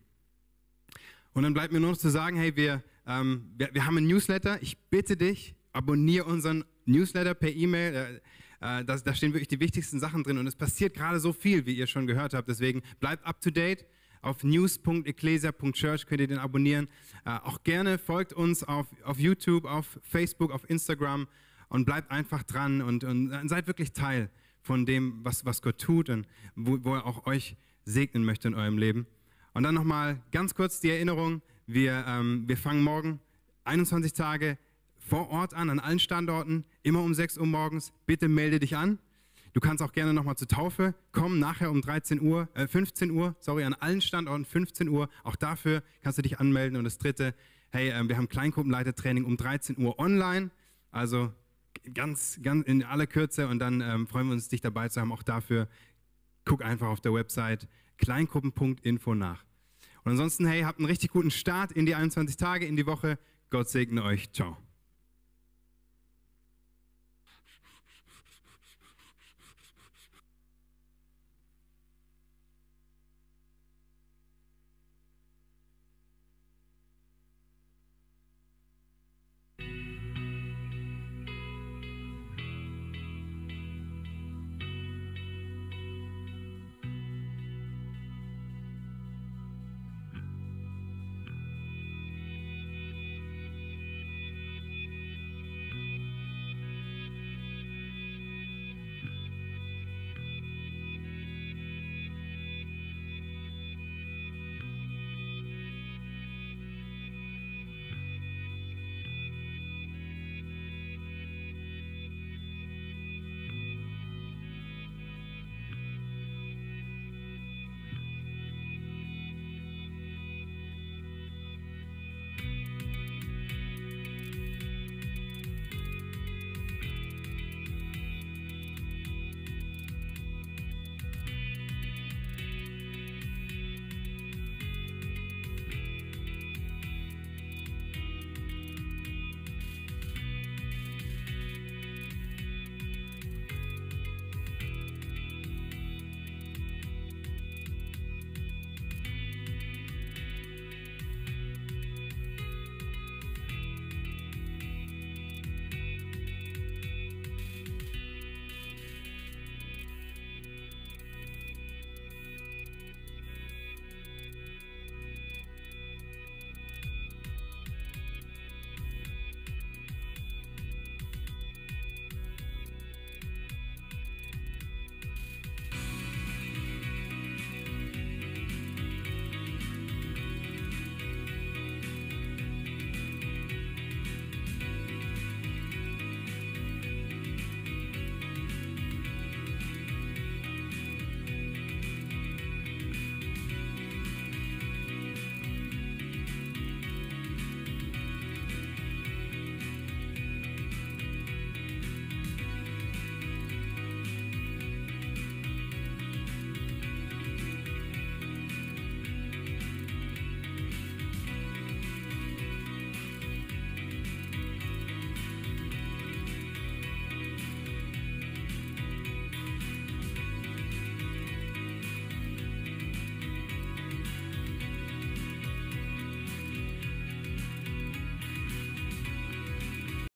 Und dann bleibt mir nur noch zu sagen, hey, wir, ähm, wir, wir haben ein Newsletter. Ich bitte dich, abonniere unseren Newsletter per E-Mail. Äh, äh, da, da stehen wirklich die wichtigsten Sachen drin und es passiert gerade so viel, wie ihr schon gehört habt. Deswegen bleibt up to date. Auf news.ecclesia.church könnt ihr den abonnieren. Äh, auch gerne folgt uns auf, auf YouTube, auf Facebook, auf Instagram und bleibt einfach dran und, und seid wirklich Teil von dem, was, was Gott tut und wo, wo er auch euch segnen möchte in eurem Leben. Und dann nochmal ganz kurz die Erinnerung, wir, ähm, wir fangen morgen 21 Tage vor Ort an, an allen Standorten, immer um 6 Uhr morgens. Bitte melde dich an. Du kannst auch gerne nochmal zur Taufe kommen, nachher um 13 Uhr, äh 15 Uhr, sorry, an allen Standorten 15 Uhr. Auch dafür kannst du dich anmelden. Und das dritte, hey, äh, wir haben Kleingruppenleitertraining um 13 Uhr online. Also ganz, ganz in aller Kürze und dann ähm, freuen wir uns, dich dabei zu haben. Auch dafür guck einfach auf der Website kleingruppen.info nach. Und ansonsten, hey, habt einen richtig guten Start in die 21 Tage, in die Woche. Gott segne euch. Ciao.